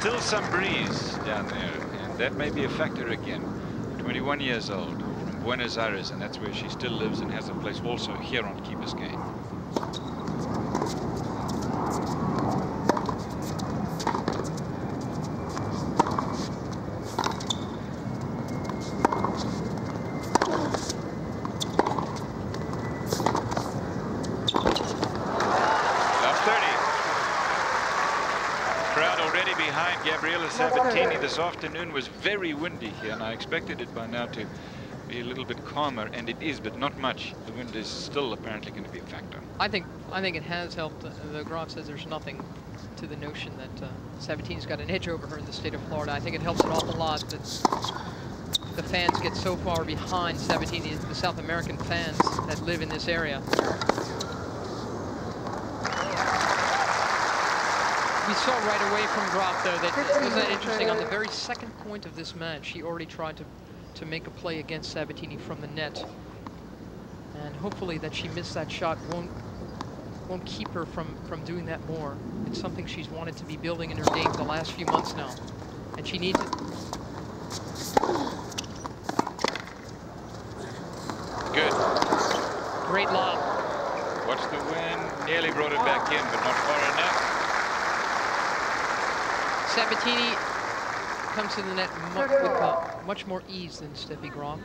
Still some breeze down there, and that may be a factor again. 21 years old, from Buenos Aires, and that's where she still lives and has a place also here on Key Biscayne. Sabatini this afternoon was very windy here, and I expected it by now to be a little bit calmer, and it is, but not much. The wind is still apparently going to be a factor. I think I think it has helped. The Graf says there's nothing to the notion that uh, Sabatini's got an edge over her in the state of Florida. I think it helps an awful lot that the fans get so far behind Sabatini, the South American fans that live in this area. We saw right away from Graf, though, that was that interesting. On the very second point of this match, he already tried to, to make a play against Sabatini from the net. And hopefully that she missed that shot won't won't keep her from, from doing that more. It's something she's wanted to be building in her game the last few months now. And she needs it. Good. Great lob. Watch the wind. Nearly brought it back in, but not far enough. Sabatini comes to the net much, with uh, much more ease than Steffi Graf.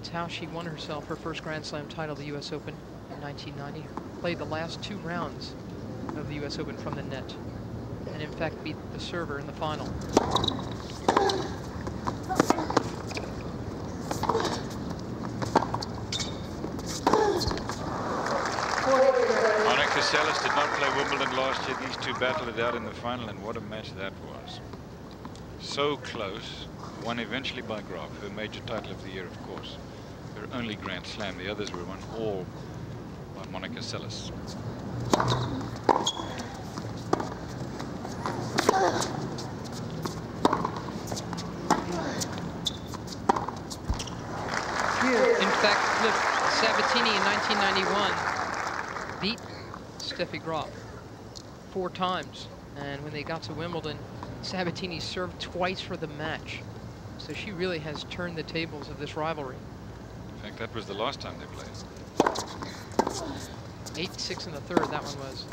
It's how she won herself her first Grand Slam title, the U.S. Open in 1990. Played the last two rounds of the U.S. Open from the net, and in fact beat the server in the final. Seles did not play Wimbledon last year. These two battled it out in the final, and what a match that was. So close. Won eventually by Graf, her major title of the year, of course. Her only Grand Slam. The others were won all by Monica Seles. In fact, look, Sabatini in 1991 beat Steffi Graf four times. And when they got to Wimbledon, Sabatini served twice for the match. So she really has turned the tables of this rivalry. In fact, that was the last time they played. 8-6 in the third, that one was.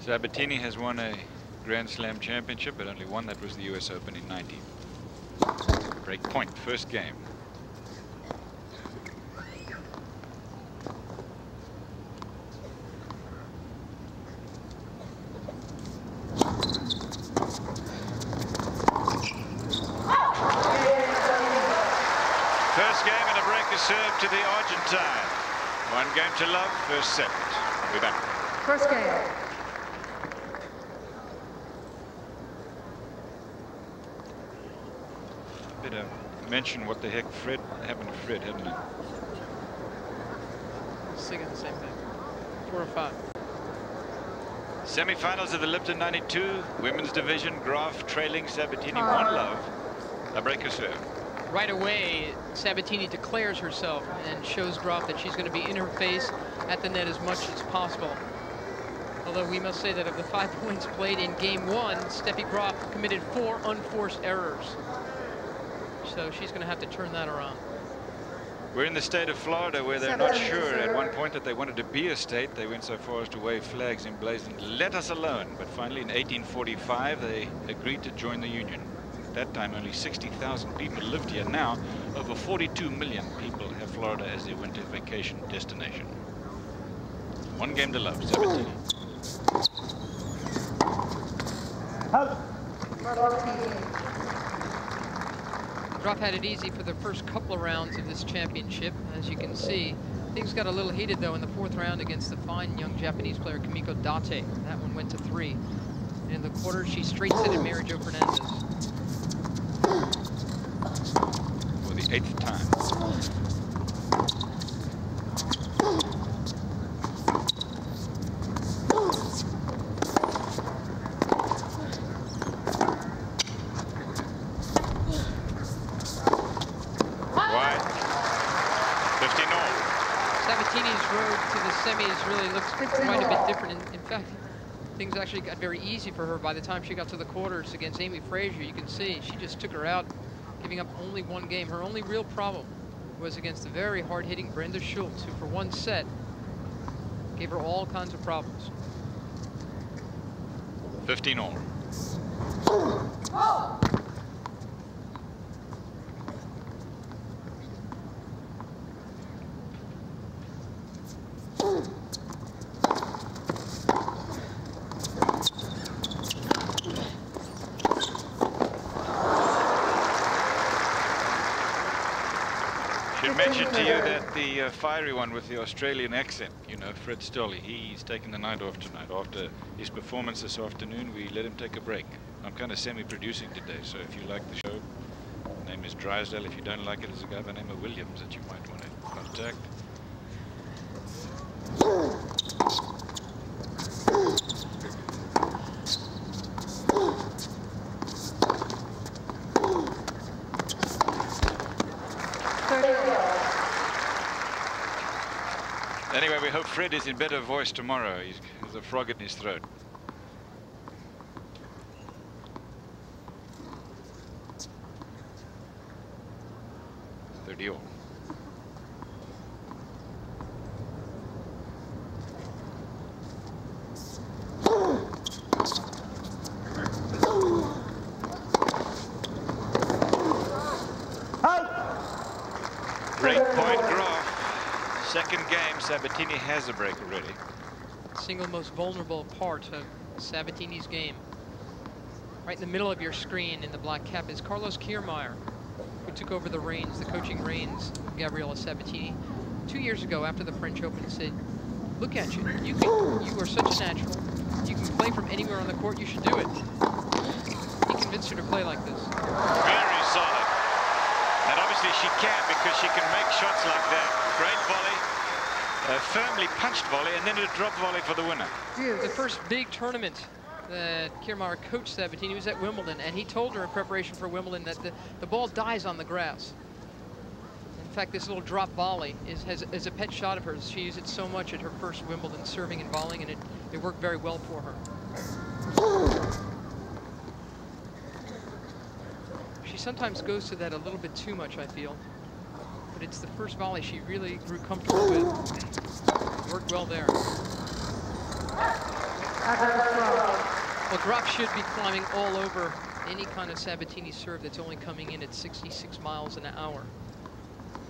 Sabatini has won a Grand Slam championship, but only one that was the US Open in 19. Break point, first game. First game and a breaker serve to the Argentine. One game to love, first set. We'll be back. First game. mention what the heck Fred happened to Fred, hadn't he? Singing the same thing. Four or five. Semi-finals of the Lipton 92 women's division. Graf trailing Sabatini uh. one love. A breaker serve. Right away, Sabatini declares herself and shows Graf that she's going to be in her face at the net as much as possible. Although we must say that of the five points played in game one, Steffi Graf committed four unforced errors so she's going to have to turn that around. We're in the state of Florida where they're not sure at one point that they wanted to be a state. They went so far as to wave flags emblazoned, let us alone. But finally in 1845, they agreed to join the Union. At that time, only 60,000 people lived here. Now, over 42 million people have Florida as their winter vacation destination. One game to love, 17. Graf had it easy for the first couple of rounds of this championship. As you can see, things got a little heated, though, in the fourth round against the fine young Japanese player Kimiko Date. That one went to three. And in the quarter, she straight-setted Mary Jo Fernandez. For the eighth time. Sabatini's road to the semis really looks quite a bit different. In, in, fact, things actually got very easy for her by the time she got to the quarters against Amy Frazier. You can see she just took her out, giving up only one game. Her only real problem was against the very hard-hitting Brenda Schultz, who for one set gave her all kinds of problems. 15 all. Should mention to you that the uh, fiery one with the Australian accent, you know, Fred Stolle, he's taking the night off tonight. After his performance this afternoon, we let him take a break. I'm kind of semi-producing today, so if you like the show, name is Drysdale. If you don't like it, there's a guy by the name of Williams that you might want to contact. Anyway, is in better voice tomorrow. He's, has a frog in his throat. Thirty all. Break point, Graf. Second game, Sabatini has a break already. Single most vulnerable part of Sabatini's game. Right in the middle of your screen in the black cap is Carlos Kirmayr, who took over the reins, the coaching reins of Gabriela Sabatini. Two years ago, after the French Open, said, look at you, you, can, you are such a natural. You can play from anywhere on the court, you should do it. He convinced her to play like this. Very solid. And obviously she can because she can make shots like that. Great volley, a firmly punched volley, and then a drop volley for the winner. The first big tournament that Kirmayr coached Sabatini was at Wimbledon, and he told her in preparation for Wimbledon that the, the ball dies on the grass. In fact, this little drop volley is, has, is a pet shot of hers. She used it so much at her first Wimbledon serving and volleying, and it, it worked very well for her. She sometimes goes to that a little bit too much, I feel. But it's the first volley she really grew comfortable with. Worked well there. Well, Graf should be climbing all over any kind of Sabatini serve that's only coming in at 66 miles an hour.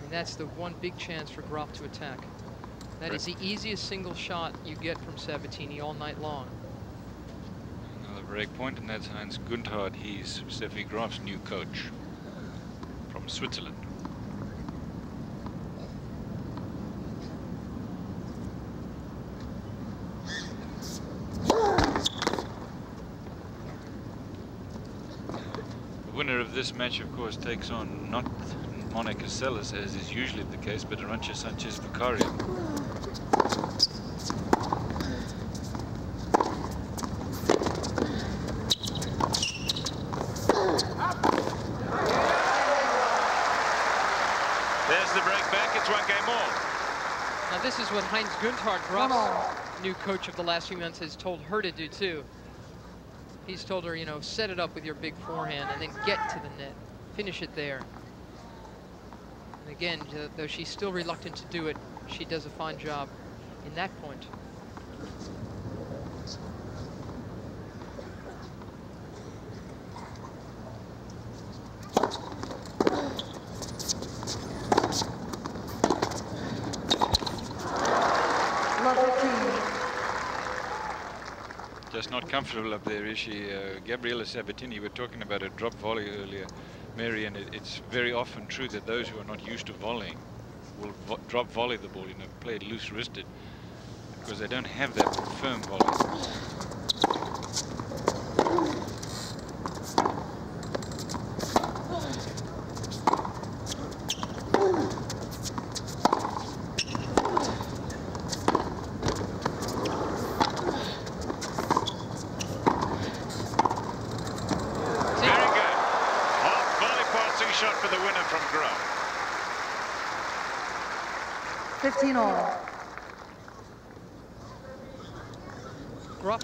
And that's the one big chance for Graf to attack. That is the easiest single shot you get from Sabatini all night long. Another break point, and that's Heinz Günthardt. He's Steffi Graf's new coach from Switzerland. The winner of this match, of course, takes on not Monica Seles, as is usually the case, but Arantxa Sanchez Vicario. There's the break back. It's one game all. Now this is what Heinz Günthardt, Graf's new coach of the last few months, has told her to do too. He's told her, you know, set it up with your big forehand and then get to the net. Finish it there. And again, though she's still reluctant to do it, she does a fine job in that point. Just not comfortable up there, is she? Uh, Gabriela Sabatini, we were talking about a drop volley earlier, Mary, and it, it's very often true that those who are not used to volleying will vo drop volley the ball, you know, play it loose-wristed, because they don't have that firm volley. Very good. Hot volley passing shot for the winner from Graf. 15 all.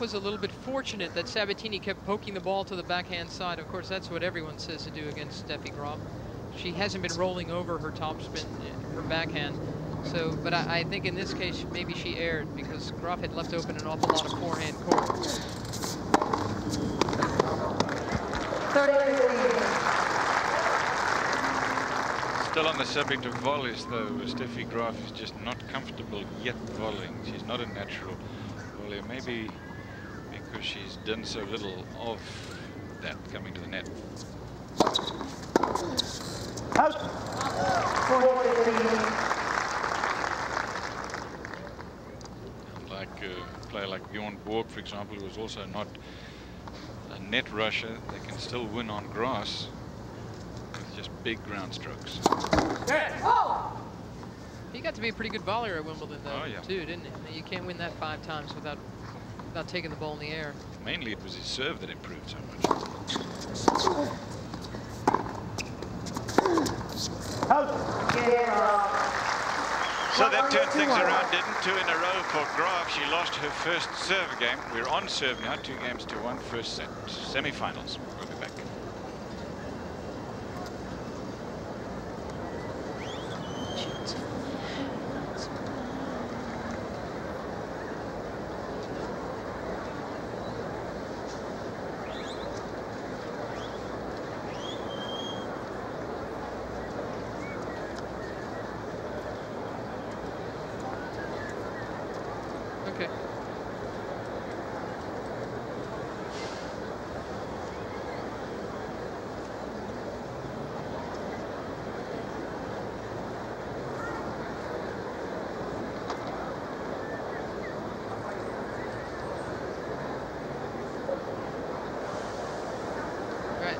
Was a little bit fortunate that Sabatini kept poking the ball to the backhand side. Of course, that's what everyone says to do against Steffi Graf. She hasn't been rolling over her topspin, her backhand. So, but I, I, think in this case, maybe she erred because Graf had left open an awful lot of forehand court. 30 Still on the subject of volleys, though, Steffi Graf is just not comfortable yet volleying. She's not a natural volleyer. Maybe she's done so little of that coming to the net. Like uh, a player like Bjorn Borg, for example, who was also not a net rusher, they can still win on grass with just big ground strokes. He got to be a pretty good volleyer at Wimbledon, though, oh, yeah. too, didn't he? You can't win that five times without without taking the ball in the air. Mainly it was his serve that improved so much. So that turned things around, didn't? Two in a row for Graf. She lost her first serve game. We're on serve now, two games to one, first set. Semi-finals. We'll be back. Okay. Right.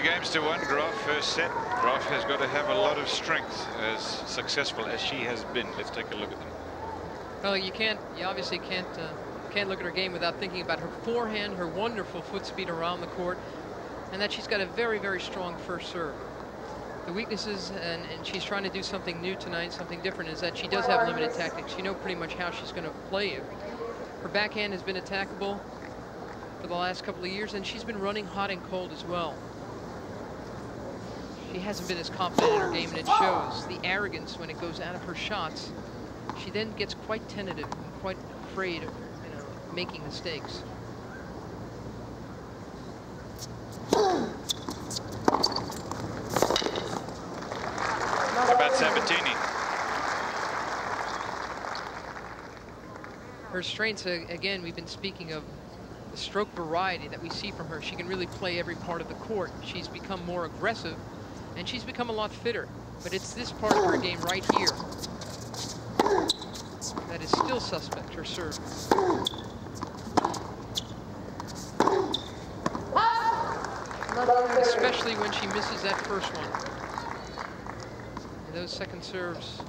Two games to one, Graf first set. Graf has got to have a lot of strength as successful as she has been. Let's take a look at them. Well, you can't. You obviously can't uh, can't look at her game without thinking about her forehand, her wonderful foot speed around the court, and that she's got a very, very strong first serve. The weaknesses, and, and she's trying to do something new tonight, something different, is that she does have limited tactics. You know pretty much how she's going to play you. Her backhand has been attackable for the last couple of years, and she's been running hot and cold as well. She hasn't been as confident in her game, and it shows. The arrogance when it goes out of her shots, she then gets quite tentative and quite afraid of, you know, making mistakes. How about Sabatini? Her strengths, uh, again, we've been speaking of the stroke variety that we see from her. She can really play every part of the court. She's become more aggressive, and she's become a lot fitter. But it's this part of her game right here that is still suspect, her serve. Especially when she misses that first one. And those second serves,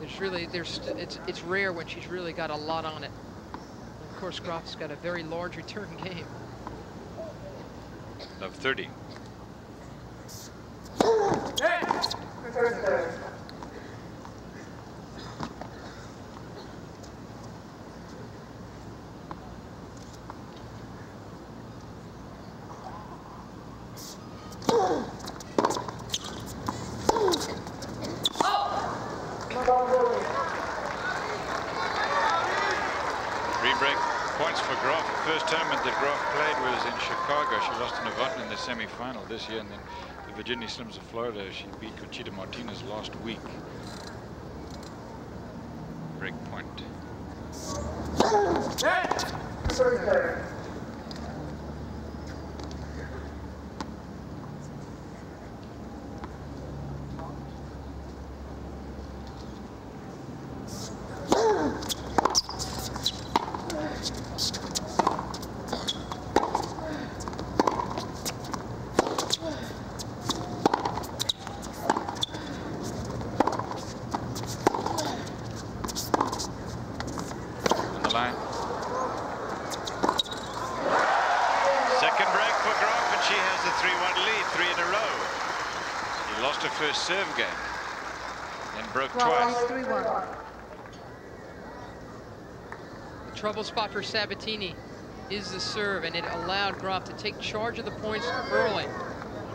there's really, there's, it's, it's rare when she's really got a lot on it. And of course, Graf's got a very large return game. Of 30. Three break points for Graf. The first tournament that Graf played was in Chicago. She lost to Novotny in the semi-final this year, and then the Virginia Slims of Florida, she beat Conchita Martinez last week. Trouble spot for Sabatini is the serve, and it allowed Graf to take charge of the points early.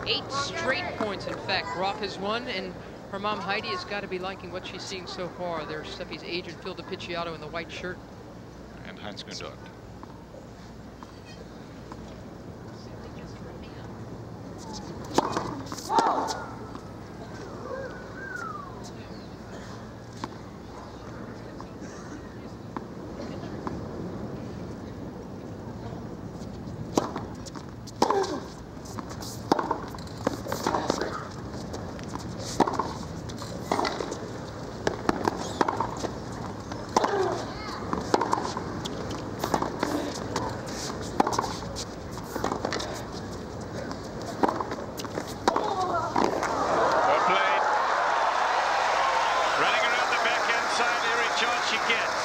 Eight straight points, in fact, Graf has won, and her mom Heidi has got to be liking what she's seeing so far. There's Steffi's agent, Phil de Picciotto, in the white shirt. And Heinz Günthardt. Well played. Running around the backhand side, every chance she gets.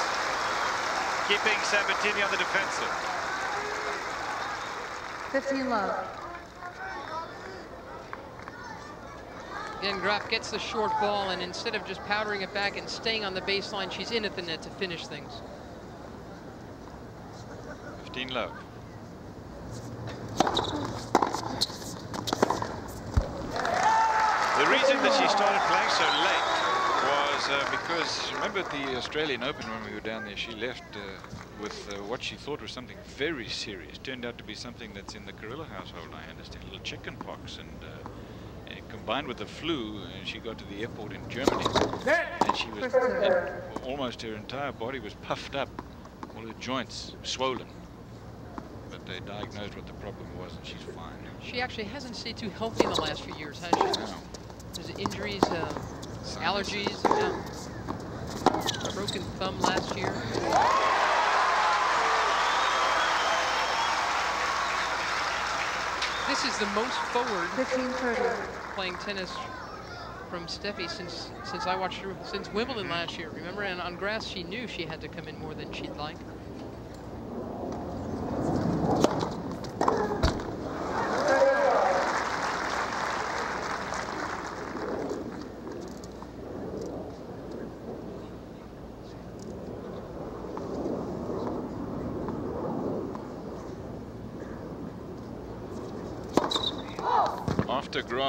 Keeping Sabatini on the defensive. 15 love. Again, Graf gets the short ball, and instead of just powdering it back and staying on the baseline, she's in at the net to finish things. 15 love. The reason that she started playing so late was uh, because, remember at the Australian Open when we were down there, she left uh, with uh, what she thought was something very serious. Turned out to be something that's in the Carillo household, I understand, a little chicken pox. And, uh, and combined with the flu, uh, she got to the airport in Germany. And she was, almost her entire body was puffed up, all her joints swollen. But they diagnosed what the problem was and she's fine. She actually hasn't stayed too healthy in the last few years, has she? No. There's injuries, uh, allergies, yeah. broken thumb last year. This is the most forward 15 30. playing tennis from Steffi since since I watched her since Wimbledon mm-hmm. last year. Remember, and on grass she knew she had to come in more than she'd like.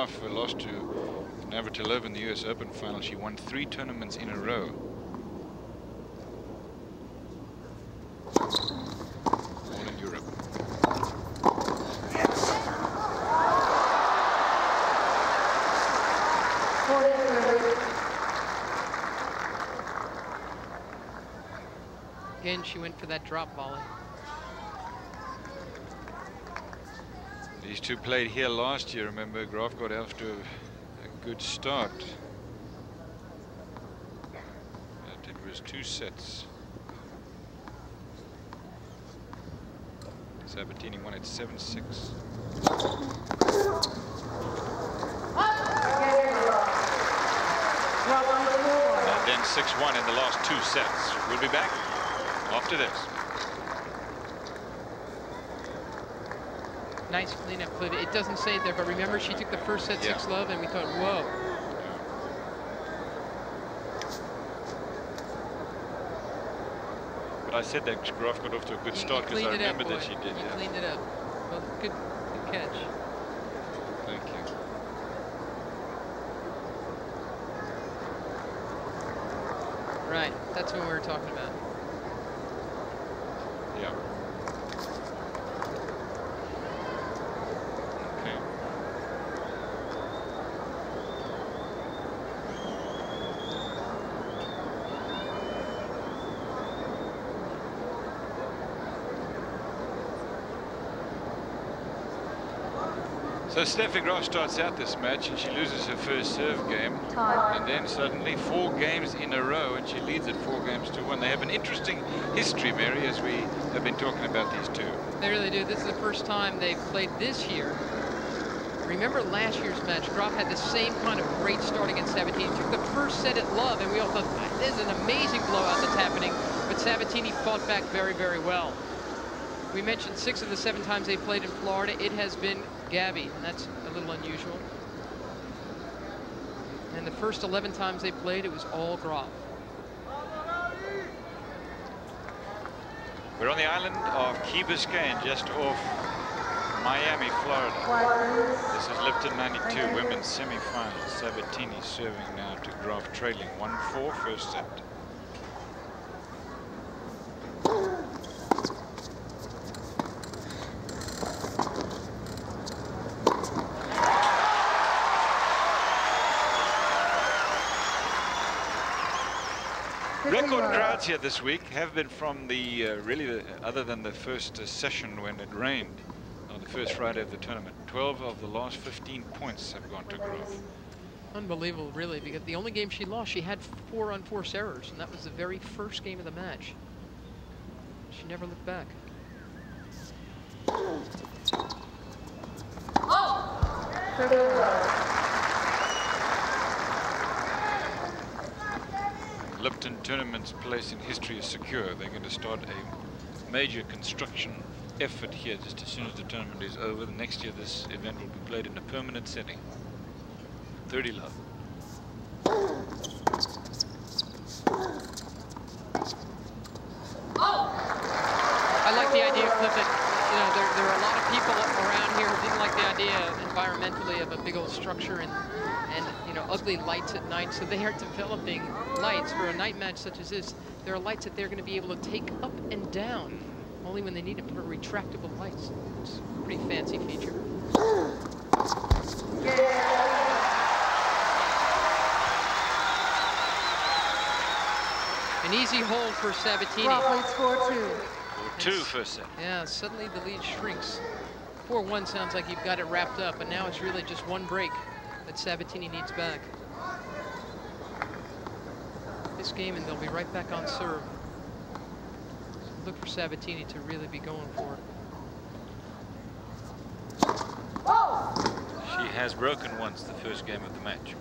After Graf lost to Navratilova in the US Open final, she won three tournaments in a row. Again, she went for that drop volley. Two played here last year, remember, Graf got off to a, good start. But it was two sets. Sabatini won at 7-6. And then 6-1 in the last two sets. We'll be back after this. Nice cleanup, Cliff. It doesn't say it there, but remember she took the first set Yeah. six love, and we thought, whoa. But I said that Graf got off to a good You- start because I cleaned it up, that she did. You Yeah. cleaned it up. Well, good, good catch. Thank you. Right, that's what we were talking about. Yeah. Okay. So Steffi Graf starts out this match and she loses her first serve game. Time. And then suddenly four games in a row and she leads at four games to one. They have an interesting history, Mary, as we have been talking about these two. They really do. This is the first time they've played this year. Remember last year's match, Graf had the same kind of great start against Sabatini. Took the first set at love, and we all thought, "Ah, this is an amazing blowout that's happening. But Sabatini fought back very, very well. We mentioned six of the seven times they played in Florida, it has been Gabby, and that's a little unusual. And the first 11 times they played, it was all Graf. We're on the island of Key Biscayne, just off Miami, Florida. This is Lipton 92 women's semi-final. Sabatini serving now to Graf trailing 1-4 first set. Fifteen crowds here this week have been from the, uh, really, the, other than the first uh, session when it rained, on the first Friday of the tournament. 12 of the last 15 points have gone to Graf. Unbelievable, really, because the only game she lost, she had four unforced errors, and that was the very first game of the match. She never looked back. Fifteen love. Lipton tournament's place in history is secure. They're going to start a major construction effort here just as soon as the tournament is over. The next year this event will be played in a permanent setting. 30 love. Oh! I like the idea, Cliff, that you know there, there are a lot of people around here who didn't like the idea environmentally of a big old structure and and you know ugly lights at night. So they are developing lights for a night match such as this. There are lights that they're going to be able to take up and down, only when they need them for retractable lights. It's a pretty fancy feature. An easy hold for Sabatini. Graf leads four two. Or two first set. Yeah, suddenly the lead shrinks. 4-1 sounds like you've got it wrapped up, and now it's really just one break that Sabatini needs back. This game, and they'll be right back on serve. Look for Sabatini to really be going for it. She has broken once the first game of the match.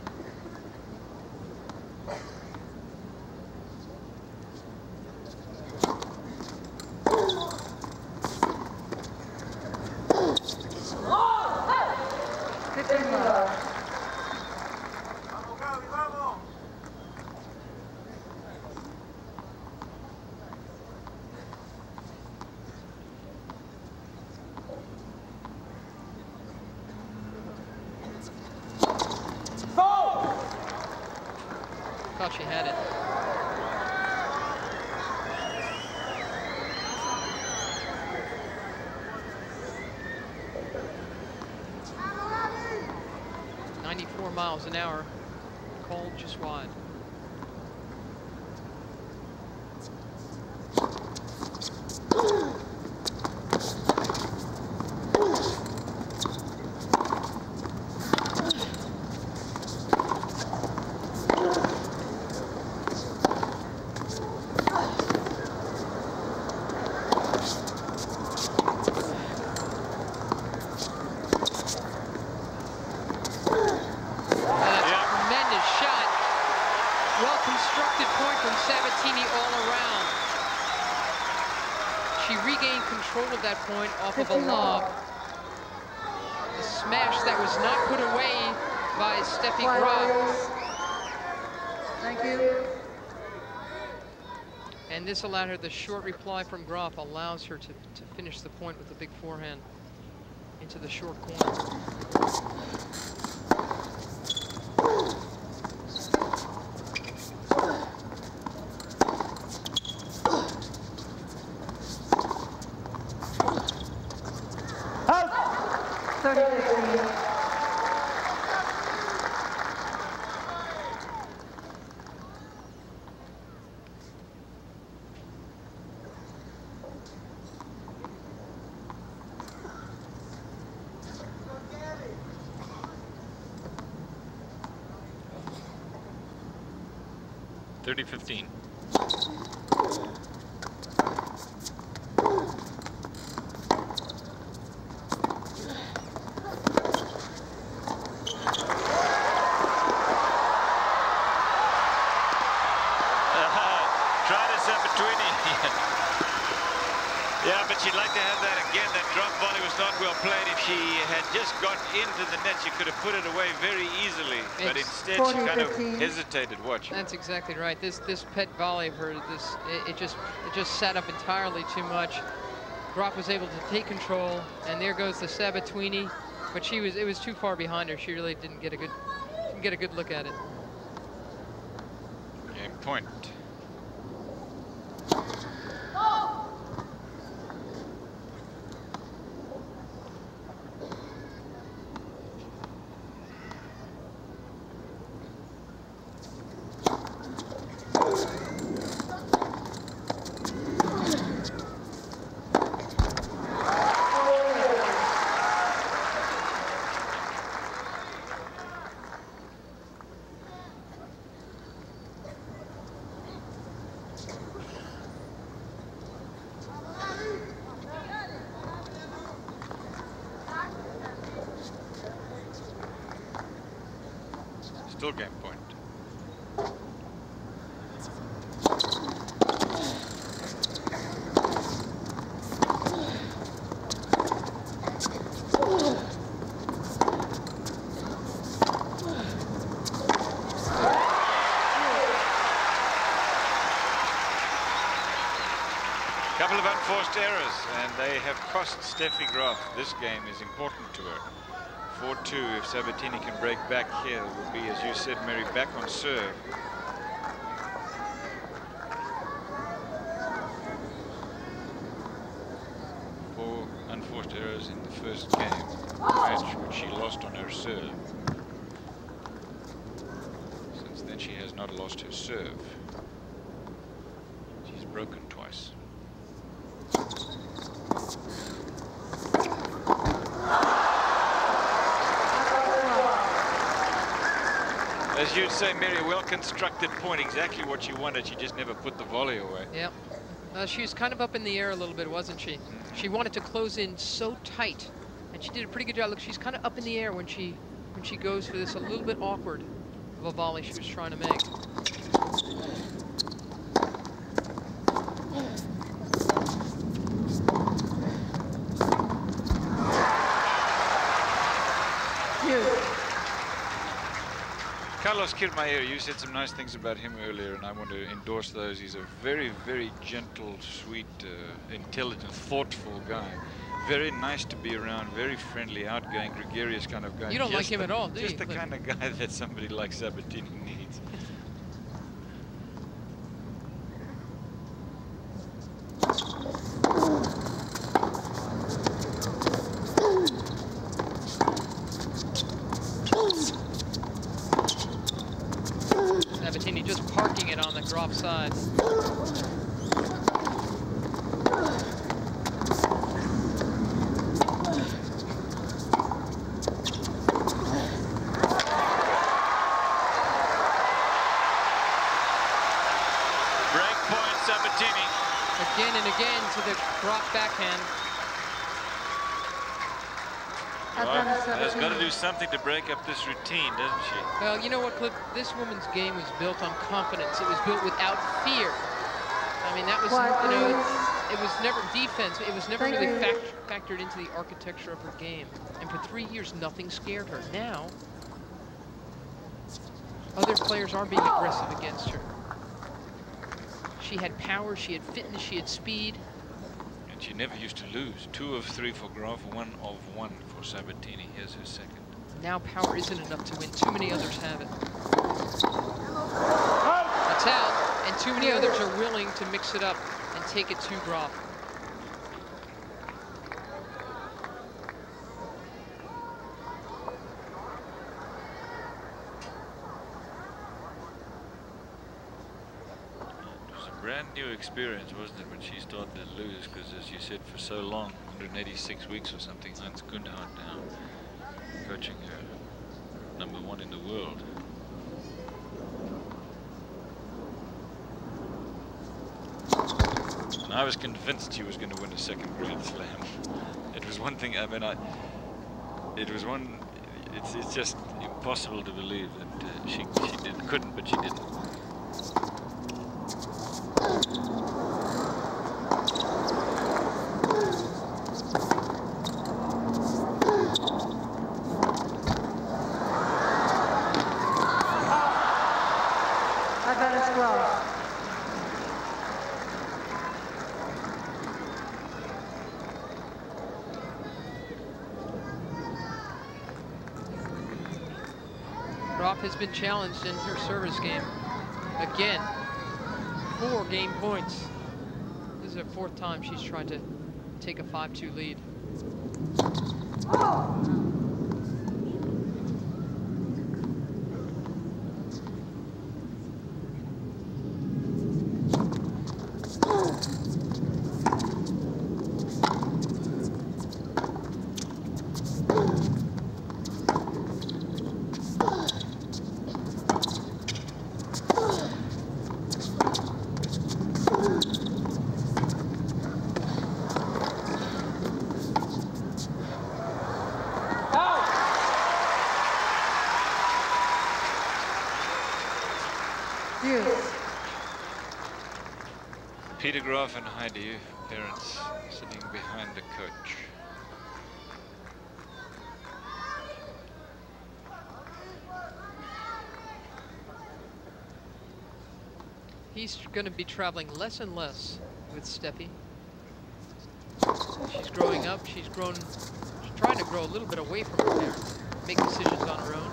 Fifteen love. Thought she had it. Ninety-four miles an hour, called just wide. Oh, that's Yeah. a tremendous shot. Well constructed point from Sabatini all around. She regained control of that point off of a Fifteen lob. smash that was not put away by Steffi Graf. Thank you. And this allowed her, the short reply from Graf allows her to, to finish the point with a big forehand into the short corner. 3015. Hesitated. Watch. That's exactly right. This this pet volley of her, this it, it just it just sat up entirely too much. Graf was able to take control, and there goes the Sabatini. But she was it was too far behind her. She really didn't get a good didn't get a good look at it. Game point. still game point. Unforced errors, and they have cost Steffi Graf. This game is important to her. 4-2 if Sabatini can break back here will be as you said Mary back on serve four unforced errors in the first game match which she lost on her serve since then she has not lost her serve she's broken twice As you'd say, Mary, a well-constructed point, exactly what she wanted. She just never put the volley away. Yep. Uh, she was kind of up in the air a little bit, wasn't she? Mm -hmm. She wanted to close in so tight, and she did a pretty good job. Look, she's kind of up in the air when she when she goes for this a little bit awkward of a volley she was trying to make. Carlos Kirmayr, you said some nice things about him earlier, and I want to endorse those. He's a very, very gentle, sweet, uh, intelligent, thoughtful guy. Very nice to be around, very friendly, outgoing, gregarious kind of guy. You don't just like him the, at all, do just you? Just the kind of guy that somebody like Sabatini needs. drop side. Again and again to the drop backhand. Well, has got to do something to break up this routine, doesn't she? Well, you know what, Cliff? This woman's game was built on confidence. It was built without fear. I mean, that was, you know, it, it was never defense. It was never really fact, factored into the architecture of her game. And for three years, nothing scared her. Now, other players are being aggressive against her. She had power, she had fitness, she had speed. And she never used to lose. Two of three for Graf, one of one for Sabatini. Here's her second. Now power isn't enough to win. Too many others have it. That's out. And too many others are willing to mix it up and take it to Graf. brand new experience, wasn't it, when she started to lose? Because as you said, for so long, 186 weeks or something, Hans Günthardt now coaching her, number one in the world. And I was convinced she was going to win a second Grand Slam. It was one thing, I mean, I, it was one, it's, it's just impossible to believe that uh, she, she did, couldn't, but she didn't. Been challenged in her service game. Again, four game points. This is her fourth time she's tried to take a 5-2 lead. Deuce. Peter Parents, sitting behind the coach. He's going to be traveling less and less with Steffi. She's growing up. She's grown, she's trying to grow a little bit away from her parents, make decisions on her own.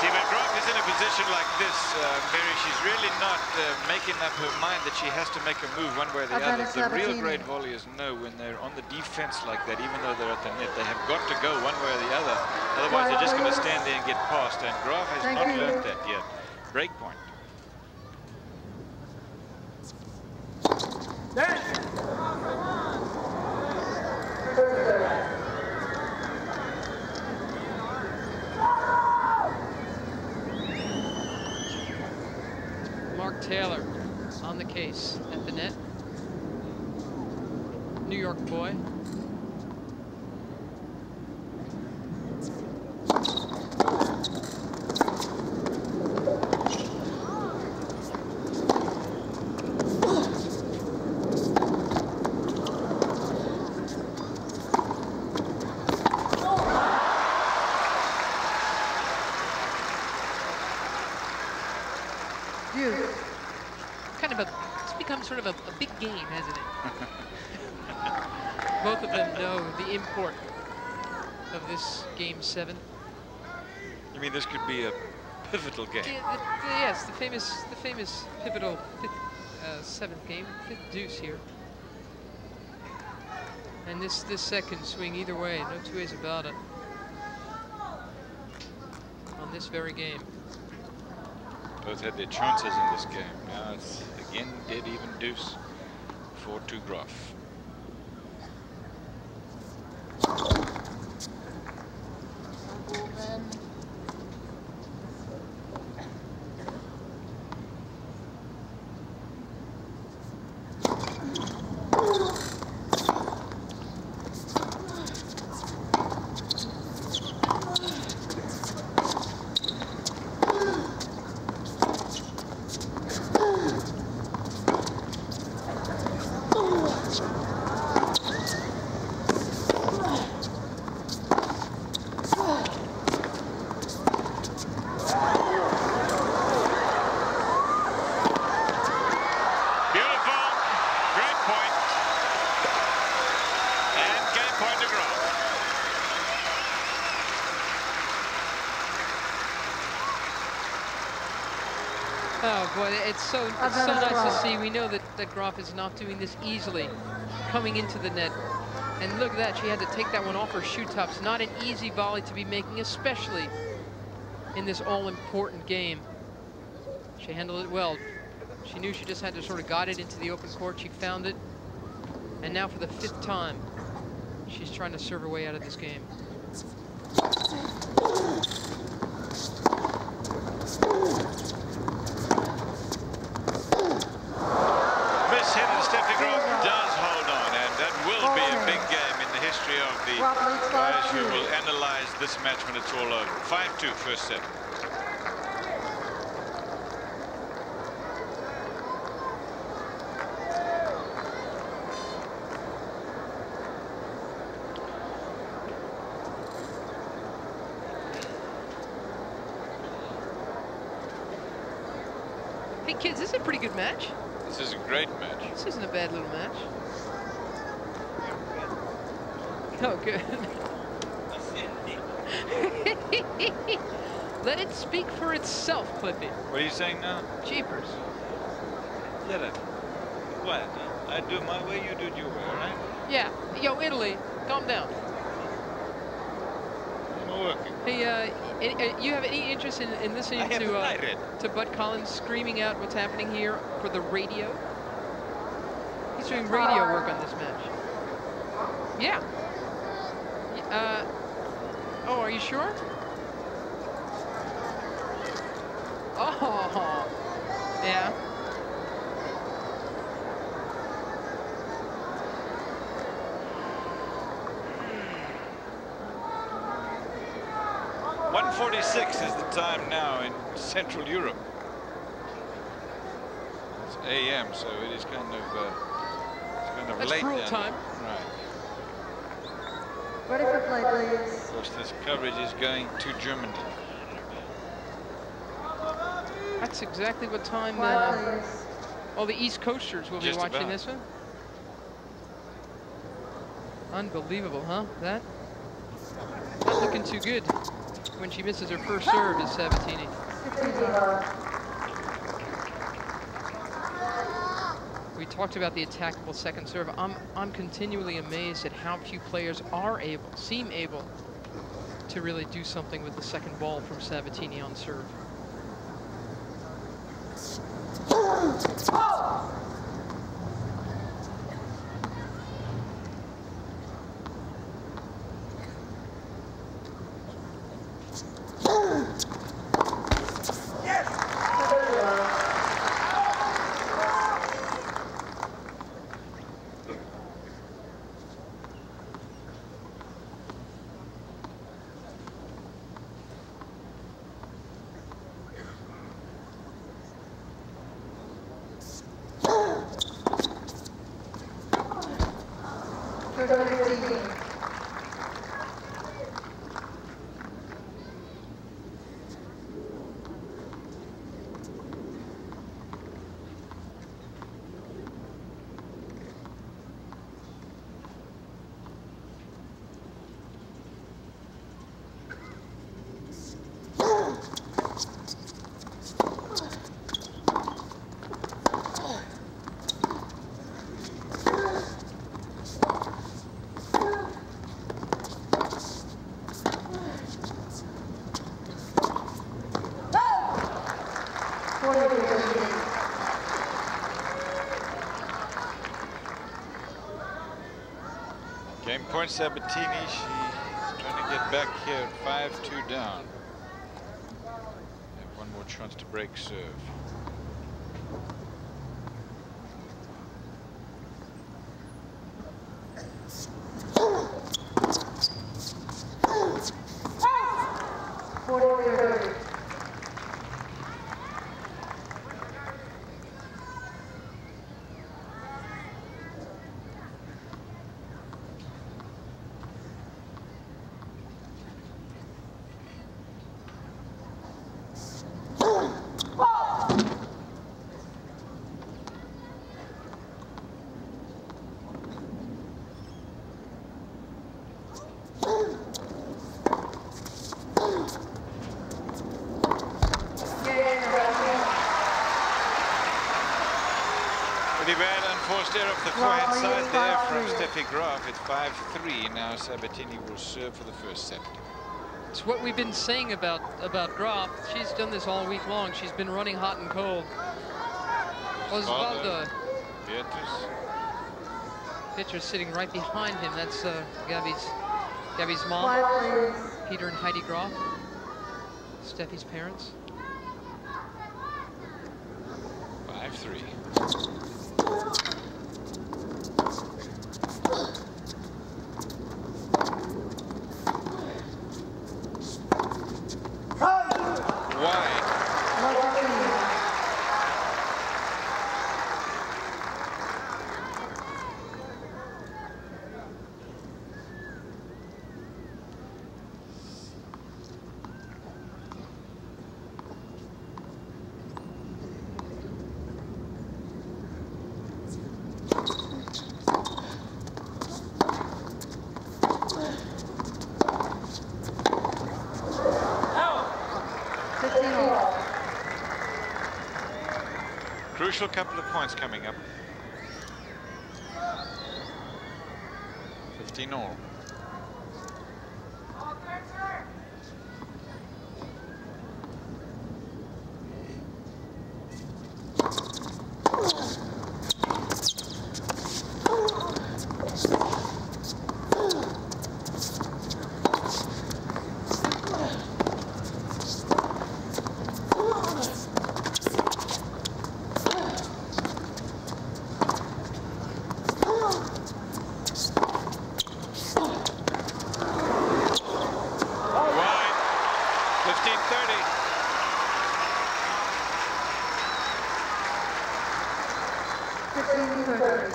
See, when Graf is in a position like this, uh, Mary, she's really not uh, making up her mind that she has to make a move one way or the other. The real great volleyers know when they're on the defense like that, even though they're at the net, they have got to go one way or the other. Otherwise, they're just going to stand there and get past. And Graf has not learned that yet. Break point. Mark Taylor on the case at the net. New York boy. Deuce. Kind of a, it's become sort of a, a big game, hasn't it? Both of them know the import of this game seven. You mean this could be a pivotal game? Yeah, the, the- yes, the famous, the famous pivotal fifth, uh, seventh game, fifth deuce here. And this this second swing either way, no two ways about it. On this very game. Both had their chances in this game. Now it's again dead even deuce. 4-2 Graf. Beautiful. Great point. And game point to Graf. Oh boy, it's so it's so nice to see. We know that that Graf is not doing this easily, coming into the net. And look at that, she had to take that one off her shoe tops. Not an easy volley to be making, especially in this all-important game. She handled it well. She knew she just had to sort of guide it into the open court. She found it. And now for the fifth time, she's trying to serve her way out of this game. this match when it's all over. 5-2 first set. Hey kids, this is a pretty good match. This is a great match. This isn't a bad little match. Oh, good. Let it speak for itself, Clippy. What are you saying now? Jeepers. Let it. What? I do it my way, you do it your way, all right? Yeah. Yo, Italy, calm down. I'm working. Hey, uh, any, uh, you have any interest in, in listening to uh, to Bud Collins screaming out what's happening here for the radio? He's doing radio work on this match. Yeah. Y- Uh, oh, are you sure? Oh, yeah. One forty-six is the time now in Central Europe. It's AM, so it is kind of uh, it's kind of That's late Brule then. time. Right. Ready for play, please. Of course, this coverage is going to Germany. That's exactly what time Quiet, uh, all the East Coasters will Just be watching about. this one. Unbelievable, huh? That not looking too good when she misses her first serve is Sabatini. We talked about the attackable second serve. I'm I'm continually amazed at how few players are able, seem able, to really do something with the second ball from Sabatini on serve. Point Sabatini. She's trying to get back here at 5-2 down. Have one more chance to break serve. Bad unforced error off the forehand side there from Steffi Graf. It's 5-3. Now Sabatini will serve for the first set. It's what we've been saying about about Graf. She's done this all week long. She's been running hot and cold. Osvaldo, Beatrice. pitcher sitting right behind him. That's uh, Gabby's Gabby's mom, Quiet. Peter and Heidi Graf, Steffi's parents. 5-3. Wide. Love please. 15 all. Crucial couple of points coming up. 15 all. Wide. 15-30. Fifteen thirty.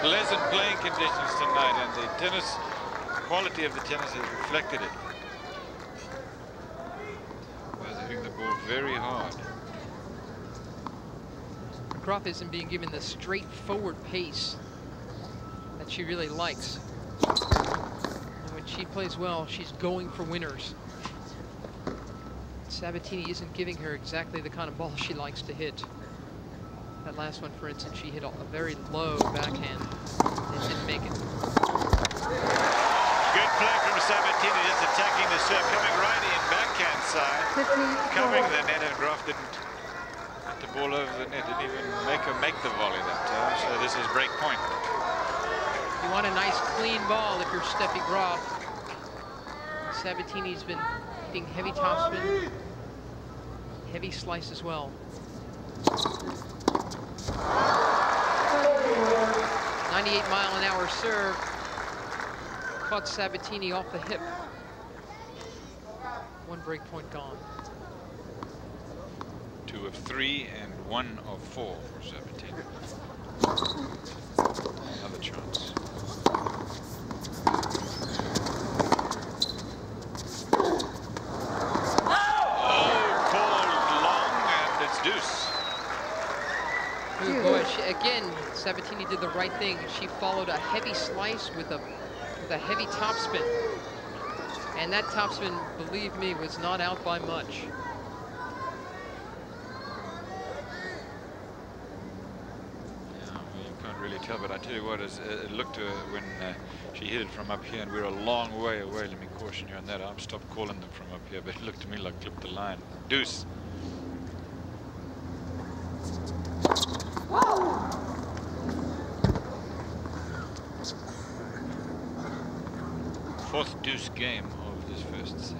Pleasant playing conditions tonight, and the tennis quality of the tennis has reflected it. They're hitting the ball very hard. McGrath isn't being given the straightforward pace that she really likes. And when she plays well, she's going for winners. Sabatini isn't giving her exactly the kind of ball she likes to hit. That last one, for instance, she hit a very low backhand and didn't make it. Play from Sabatini, just attacking the serve, coming right in backhand side, covering the net, and Graf didn't hit the ball over the net, didn't even make her make the volley that time. So this is break point. You want a nice clean ball if you're Steffi Graf. Sabatini's been hitting heavy topspin, heavy slice as well. 98 mile an hour serve caught Sabatini off the hip. One break point gone. Two of three and one of four for Sabatini. Another chance. Oh, called long, and it's deuce. Ooh, boy, again, Sabatini did the right thing. She followed a heavy slice with a with a heavy topspin. And that topspin, believe me, was not out by much. Really tell, but I tell you what, uh, it looked to her when uh, she hit it from up here, and we're a long way away. Let me caution you on that. I'm stopped calling them from up here, but it looked to me like clipped the line. Deuce. Fourth deuce game of this first set.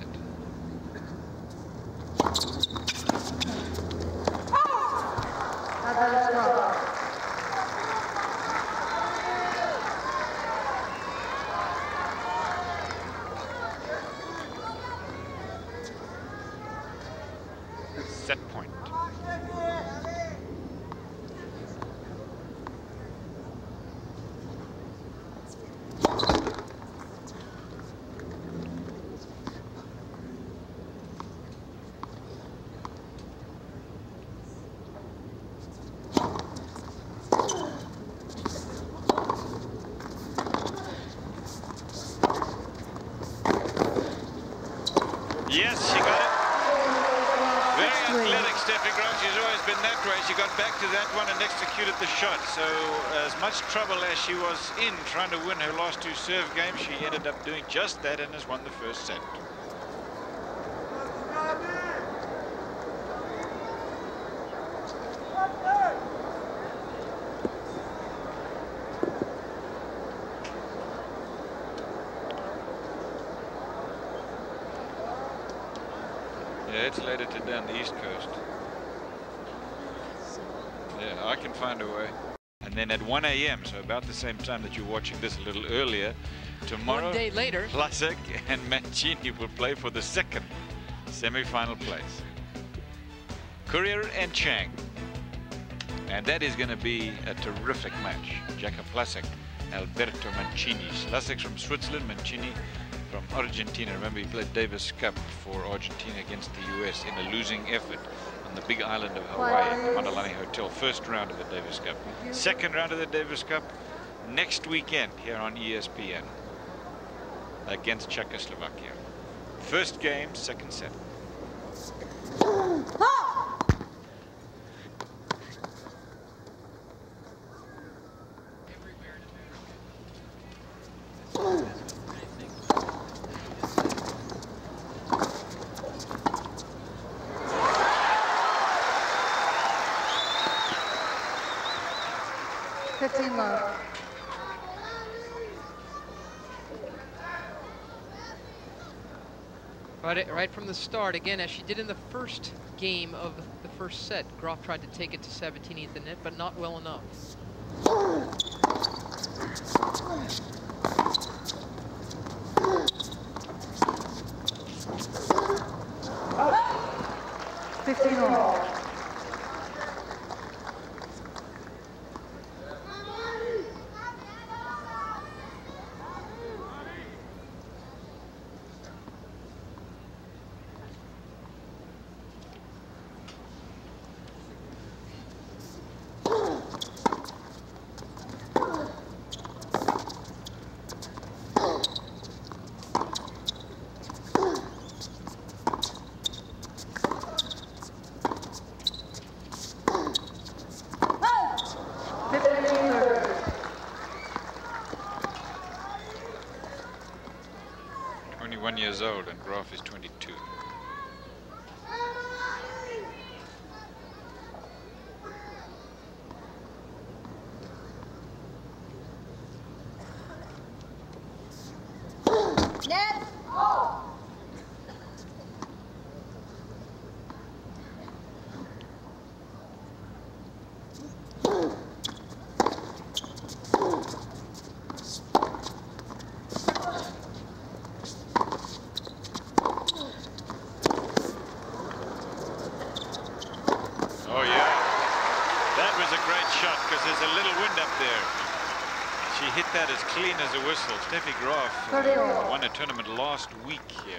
Advanced draw. Set point. Yes, she got it. Very athletic, Steffi Graf. She's always been that way. She got back to that one and executed the shot. So as much trouble as she was in trying to win her last two serve games, she ended up doing just that and has won the first set. Yeah, it's later today on the East Coast. Yeah, I can find a way. And then at 1 a.m., so about the same time that you're watching this a little earlier, tomorrow, One day later, Hlasek and Mancini will play for the second semi-final place. Courier and Chang. And that is going to be a terrific match. Jakob Hlasek, Alberto Mancini. Hlasek's from Switzerland, Mancini from Argentina. Remember, he played Davis Cup for Argentina against the US in a losing effort the big island of Hawaii at the uh, Mauna Lani Hotel. First round of the Davis Cup. Second round of the Davis Cup next weekend here on ESPN against Czechoslovakia. First game, second set. Ah! Right, from the start, again, as she did in the first game of the first set, Graf tried to take it to Sabatini at the net, but not well enough. Years old and Graf is 22. Oh yeah, that was a great shot because there's a little wind up there. She hit that as clean as a whistle. Steffi Graf uh, won a tournament last week here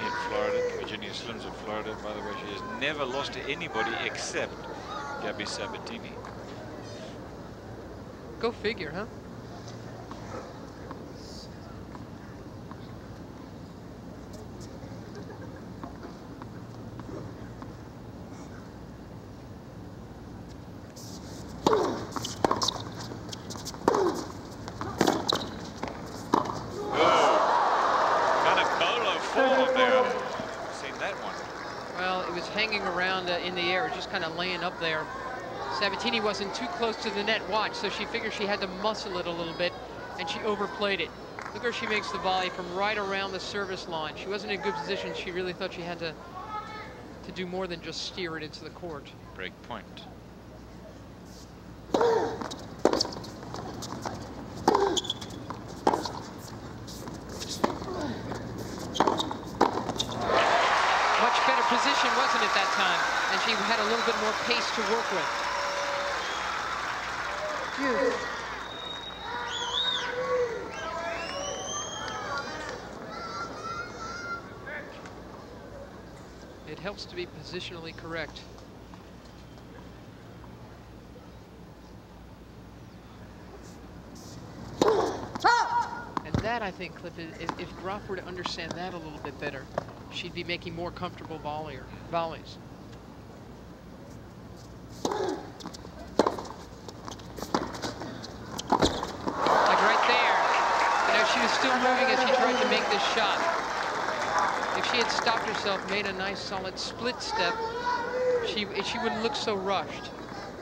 in Florida, Virginia Slims of Florida. By the way, she has never lost to anybody except Gabby Sabatini. Go figure, huh? Kind of bolo form there. Seen that one. Well, it was hanging around uh, in the air, just kind of laying up there. Sabatini wasn't too close to the net watch, so she figured she had to muscle it a little bit, and she overplayed it. Look where she makes the volley from right around the service line. She wasn't in a good position. She really thought she had to to do more than just steer it into the court. Break point. Much better position, wasn't it, that time? And she had a little bit more pace to work with. It to be positionally correct. And that, I think, Cliff, is- if, Graf were to understand that a little bit better, she'd be making more comfortable volleyer, volleys. Like right there. You know, she was still moving as she tried to make this shot. She had stopped herself, made a nice solid split step, she she wouldn't look so rushed.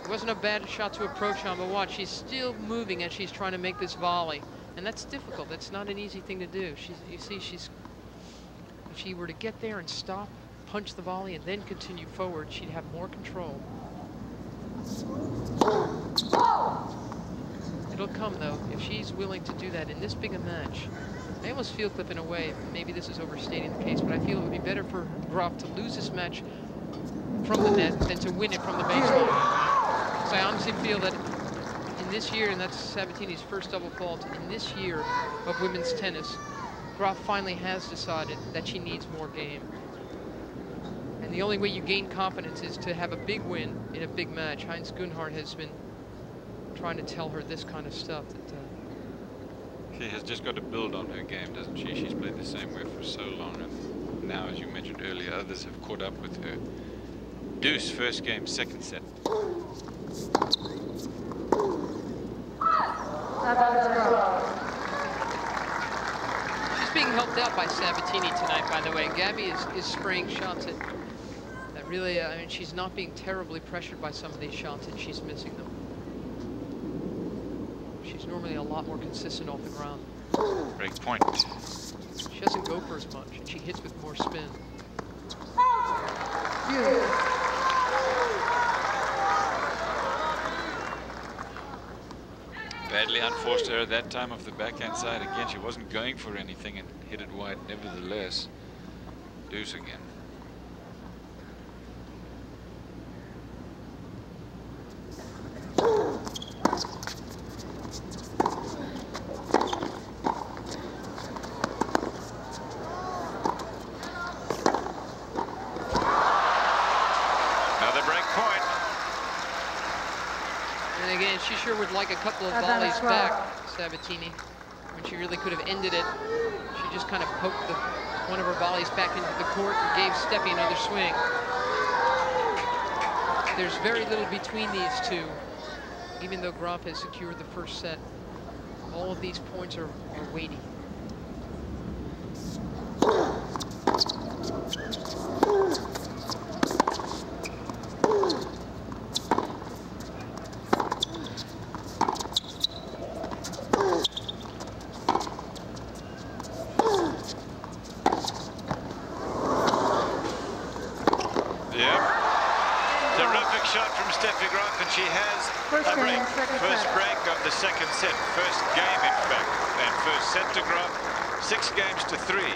It wasn't a bad shot to approach on, but watch, she's still moving as she's trying to make this volley. And that's difficult. That's not an easy thing to do. She's, you see, she's, if she were to get there and stop, punch the volley, and then continue forward, she'd have more control. It'll come, though, if she's willing to do that in this big a match. I almost feel, Cliff, in a way, maybe this is overstating the case, but I feel it would be better for Graf to lose this match from the net than to win it from the baseline. So I honestly feel that in this year, and that's Sabatini's first double fault, in this year of women's tennis, Graf finally has decided that she needs more game. And the only way you gain confidence is to have a big win in a big match. Heinz Günthardt has been trying to tell her this kind of stuff that uh, She has just got to build on her game, doesn't she? She's played the same way for so long. And now, as you mentioned earlier. Others have caught up with her. Deuce, first game, second set. She's being helped out by Sabatini tonight, by the way. Gabby is, is spraying shots at, that really, uh, I mean, she's not being terribly pressured by some of these shots and she's missing them. Normally a lot more consistent off the ground. Break point. She doesn't go for as much and she hits with more spin. Badly unforced error that time of the backhand side. Again, she wasn't going for anything and hit it wide nevertheless. Deuce again. Another break point. And again, she sure would like a couple of volleys back, Sabatini, when she really could have ended it. She just kind of poked the, one of her volleys back into the court and gave Steffi another swing. There's very little between these two, even though Graf has secured the first set. All of these points are, are weighty. Yep. Terrific shot from Steffi Graf, and she has First a game, break. second First set. break of the second set. First game, in fact. And first set to Graf, six games to three.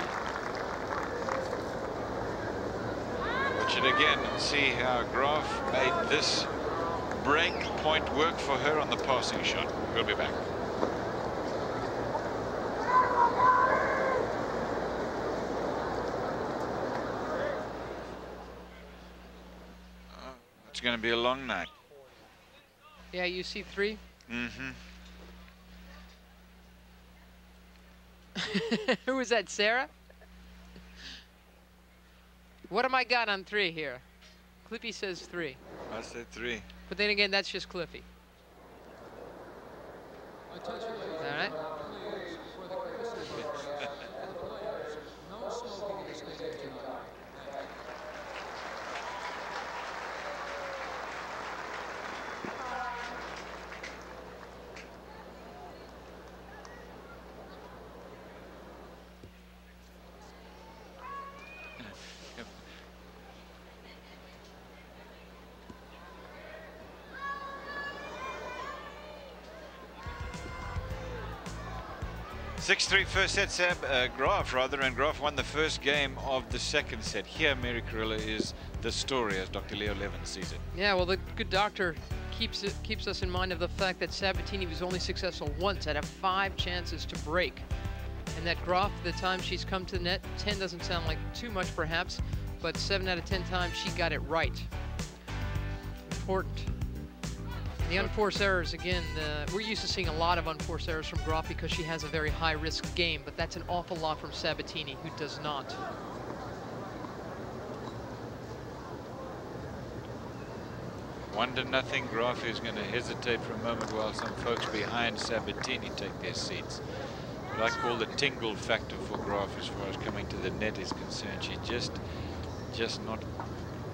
Watch it again and see how Graf made this break point work for her on the passing shot. We'll be back. Oh, It's going to be a long night. Yeah, you see three? Mm-hmm. Who was that, Sarah? What am I got on three here? Clippy says three. I said three. But then again, that's just Cliffy. All right. Six three first set, Seb. Uh, Graf, rather, and Graf won the first game of the second set. Here, Mary Carillo is the story, as Dr. Leo Levin sees it. Yeah, well, the good doctor keeps it, keeps us in mind of the fact that Sabatini was only successful once out of five chances to break. And that Graf, the time she's come to the net, 10 doesn't sound like too much perhaps, but 7 out of 10 times she got it right. Important. The unforced errors, again, uh, we're used to seeing a lot of unforced errors from Graf because she has a very high risk game, but that's an awful lot from Sabatini, who does not. One to nothing. Graf is going to hesitate for a moment while some folks behind Sabatini take their seats. What I call the tingle factor for Graf as far as coming to the net is concerned. She's just, just not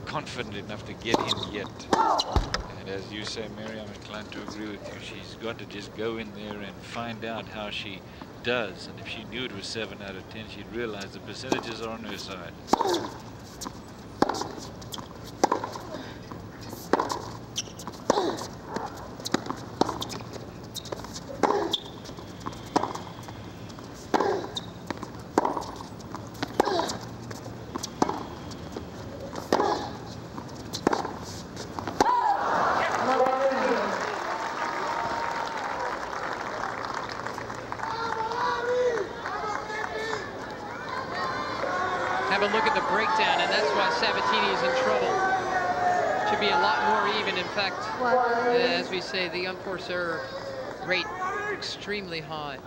confident enough to get in yet. And as you say, Mary, I'm inclined to agree with you. She's got to just go in there and find out how she does. And if she knew it was 7 out of 10, she'd realize the percentages are on her side. have a look at the breakdown, and that's why Sabatini is in trouble. Should be a lot more even. In fact, uh, as we say, the unforced error rate extremely high.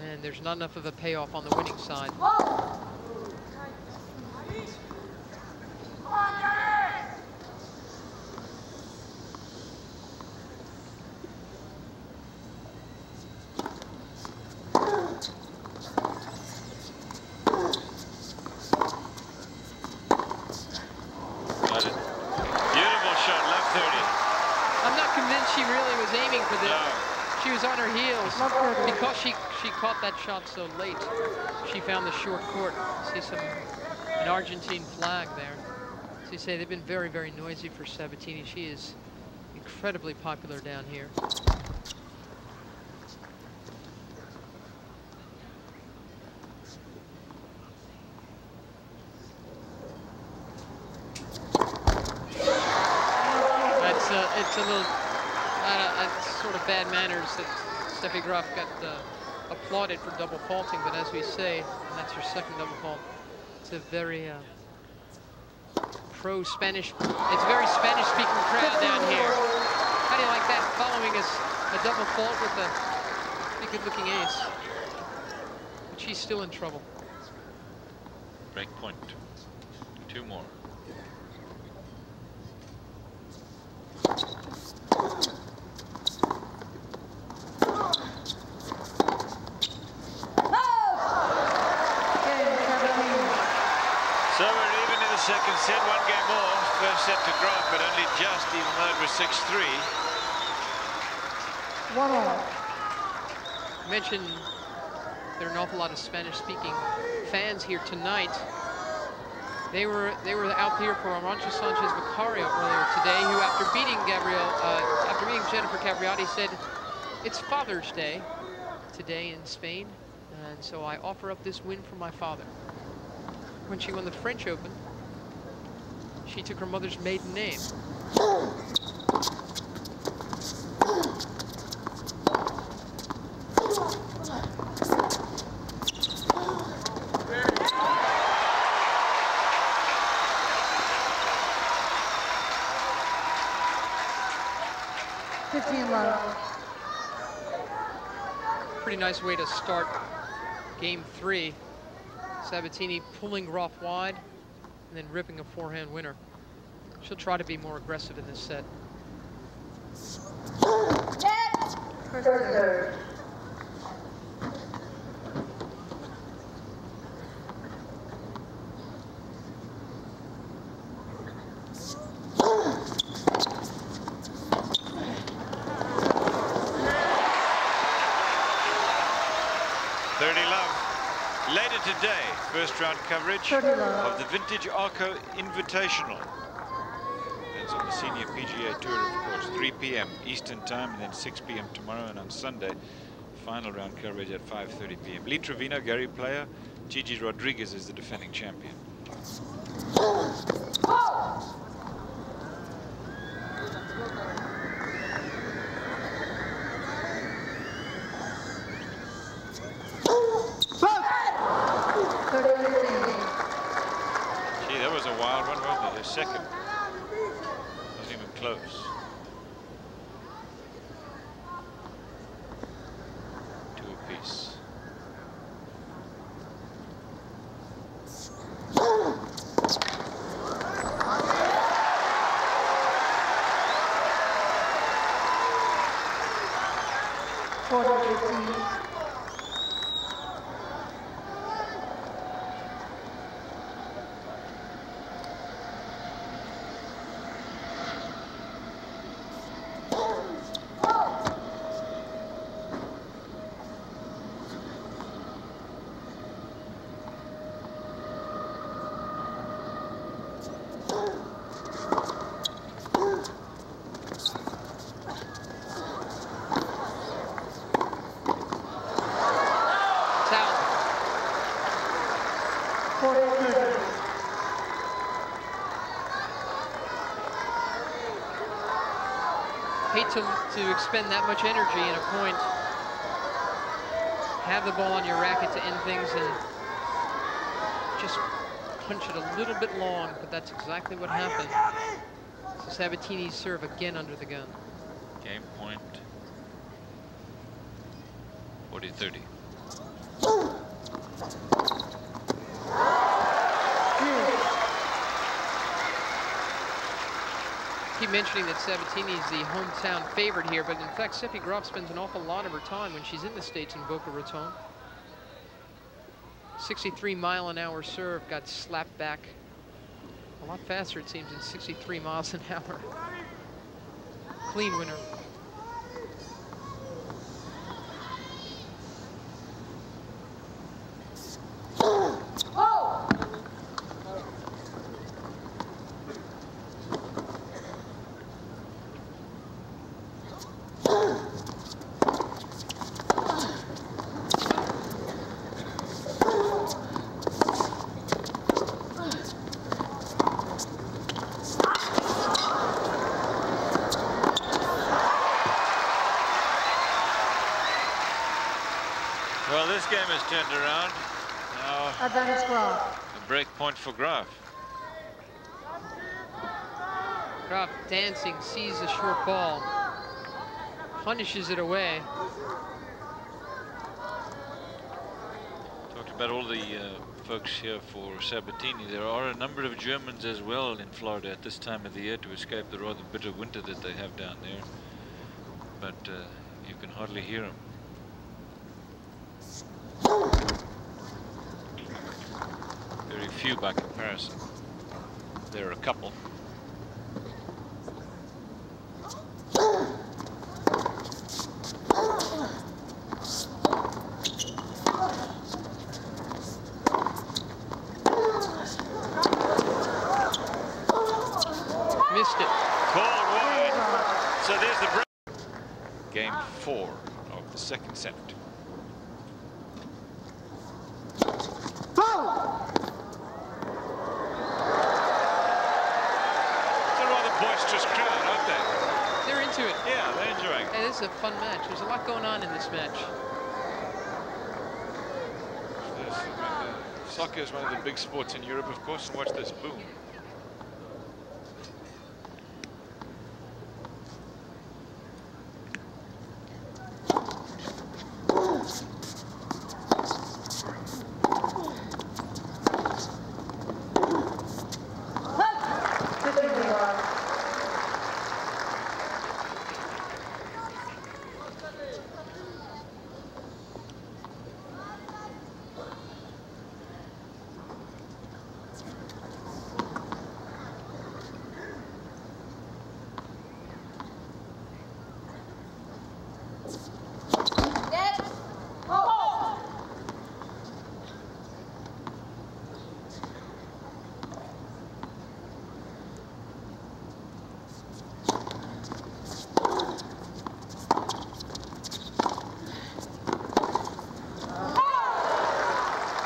and there's not enough of a payoff on the winning side. Got it. Beautiful shot, left 30. I'm not convinced she really was aiming for this. No. She was on her heels Love thirty. because she she caught that shot so late. She found the short court. See some an Argentine flag there. As you say, they've been very very noisy for Sabatini. She is incredibly popular down here. That's uh, it's a little uh, sort of bad manners that Steffi Graf got uh, applauded for double faulting, but as we say, and that's her second double fault. It's a very uh, pro Spanish. It's a very Spanish speaking crowd down here. How do you like that? Following us a double fault with a pretty good looking ace. But she's still in trouble. Break point. Two more. Game 17. So we're even in the second set, one game more. First set to Graf, but only just, even though it was 6-3. One all. I mentioned there are an awful lot of Spanish-speaking fans here tonight. They were they were out here for Arantxa Sanchez Vicario earlier today, who after beating Gabriel, uh, after beating Jennifer Capriati, said it's Father's Day today in Spain, and so I offer up this win for my father. When she won the French Open, she took her mother's maiden name. Fifteen love. Pretty nice way to start game three. Sabatini pulling Graf wide and then ripping a forehand winner. She'll try to be more aggressive in this set. First. Thirty love. Later today, coverage of the Vintage Arco Invitational. That's on the Senior PGA Tour, of course, 3 p.m. Eastern Time, and then 6 p.m. tomorrow, and on Sunday, final round coverage at 5.30 p.m. Lee Trevino, Gary Player, Chi Chi Rodriguez is the defending champion. Thirty fifteen. Gee, that was a wild one, wasn't it? A second. Wasn't even close. Two apiece. Forty fifteen. It's out. Forty thirty. Hate to, expend that much energy in a point. Have the ball on your racket to end things and just punch it a little bit long, but that's exactly what happened. So Sabatini's serve again under the gun. Game point. 40-30. Keep mentioning that Sabatini is the hometown favorite here, but in fact, Steffi Graf spends an awful lot of her time when she's in the States in Boca Raton. 63 mile an hour serve got slapped back a lot faster, it seems, than 63 miles an hour. Clean winner. Well, this game has turned around. Now Advantage Graf. a break point for Graf. Graf dancing, sees a short ball, punishes it away. Talked about all the uh, folks here for Sabatini. There are a number of Germans as well in Florida at this time of the year to escape the rather bitter winter that they have down there. But uh, you can hardly hear them. Very few by comparison. There are a couple. Missed it. Called wide. Graf. So there's the break. Game four of the second set. It's a rather boisterous crowd, aren't they? They're into it. Yeah, they're enjoying it. Hey, this is a fun match. There's a lot going on in this match. Yes, I mean, soccer is one of the big sports in Europe, of course, and watch this boom. Fifteen Graf.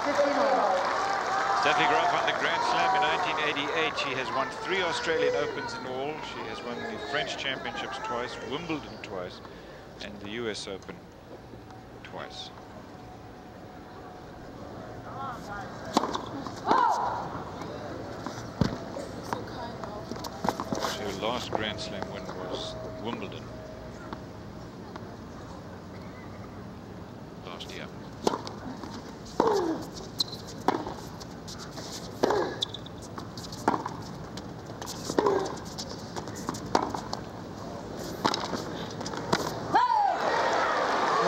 Fifteen all. Steffi Graf won the Grand Slam in 1988. She has won three Australian Opens in all. She has won the French Championships twice, Wimbledon twice, and the US Open twice. Her last Grand Slam win was Wimbledon last year.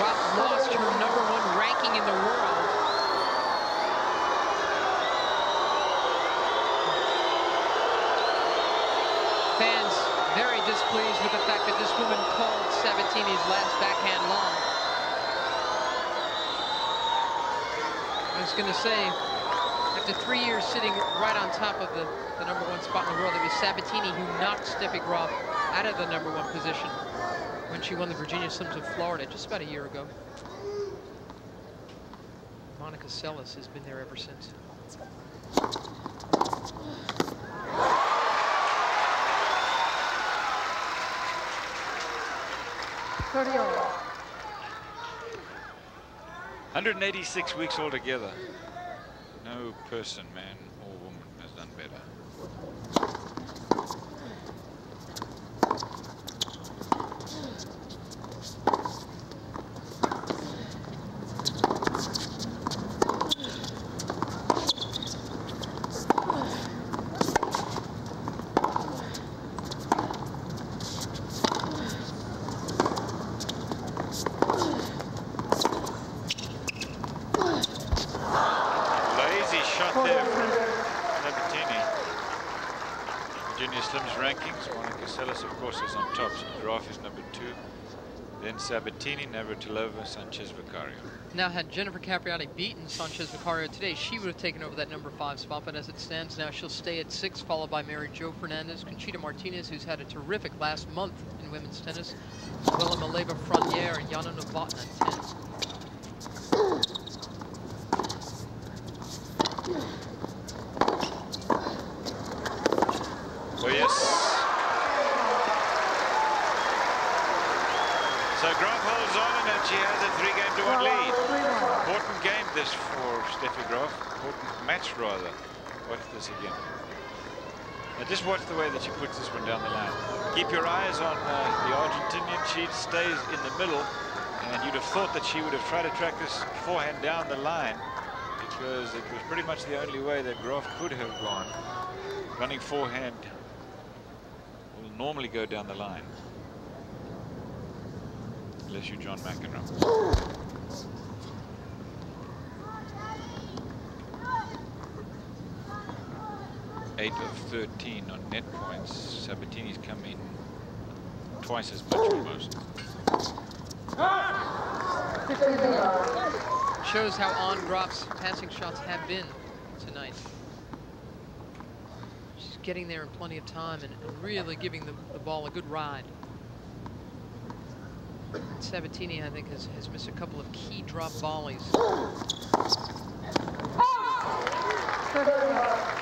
Graf lost her number one ranking in the world. Fans very displeased with the fact that this woman called Sabatini's last backhand long. I was going to say, after three years sitting right on top of the, the number one spot in the world, it was Sabatini who knocked Steffi Graf out of the number one position when she won the Virginia Slims of Florida just about a year ago. Monica Seles has been there ever since. Thirty 186 weeks altogether. No person, man or woman, has done better. shot there for Sabatini. Virginia Slims rankings. Monica Seles, of course, is on top. Graf is number two. Then Sabatini, Navratilova, Sanchez Vicario. Now, had Jennifer Capriati beaten Sanchez Vicario today, she would have taken over that number five spot. But as it stands now, she'll stay at six, followed by Mary Jo Fernandez, Conchita Martinez, who's had a terrific last month in women's tennis, Willa Maleeva Fragnière, and Jana Novotna at 10. Oh, yes. So Graf holds on and she has a three game to one lead. Important game this for Steffi Graf. Important match rather. Watch this again. Now just watch the way that she puts this one down the line. Keep your eyes on uh, the Argentinian. She stays in the middle and you'd have thought that she would have tried to track this forehand down the line because it was pretty much the only way that Graf could have gone. Running forehand will normally go down the line bless you, John McEnroe. Eight of 13 on net points. Sabatini's come in twice as much almost. Shows how on drops passing shots have been tonight. She's getting there in plenty of time and, really giving the, the ball a good ride. Sabatini, I think, has, has missed a couple of key drop volleys.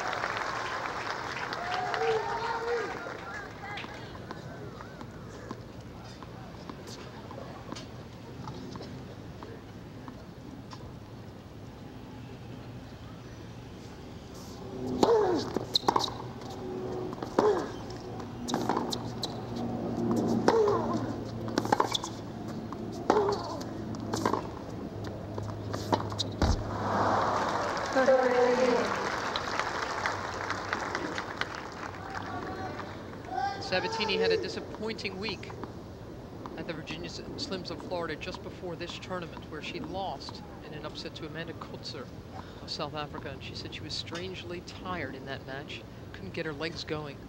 Sabatini had a disappointing week at the Virginia Slims of Florida just before this tournament where she lost in an upset to Amanda Coetzer of South Africa. And she said she was strangely tired in that match, couldn't get her legs going.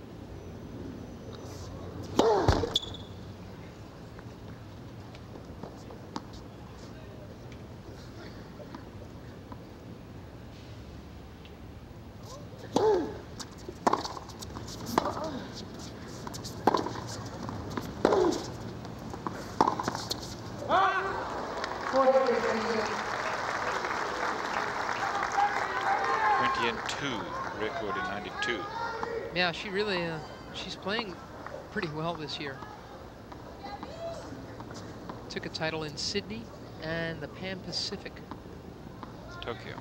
Yeah, she really, uh, she's playing pretty well this year. Took a title in Sydney and the Pan Pacific. Tokyo.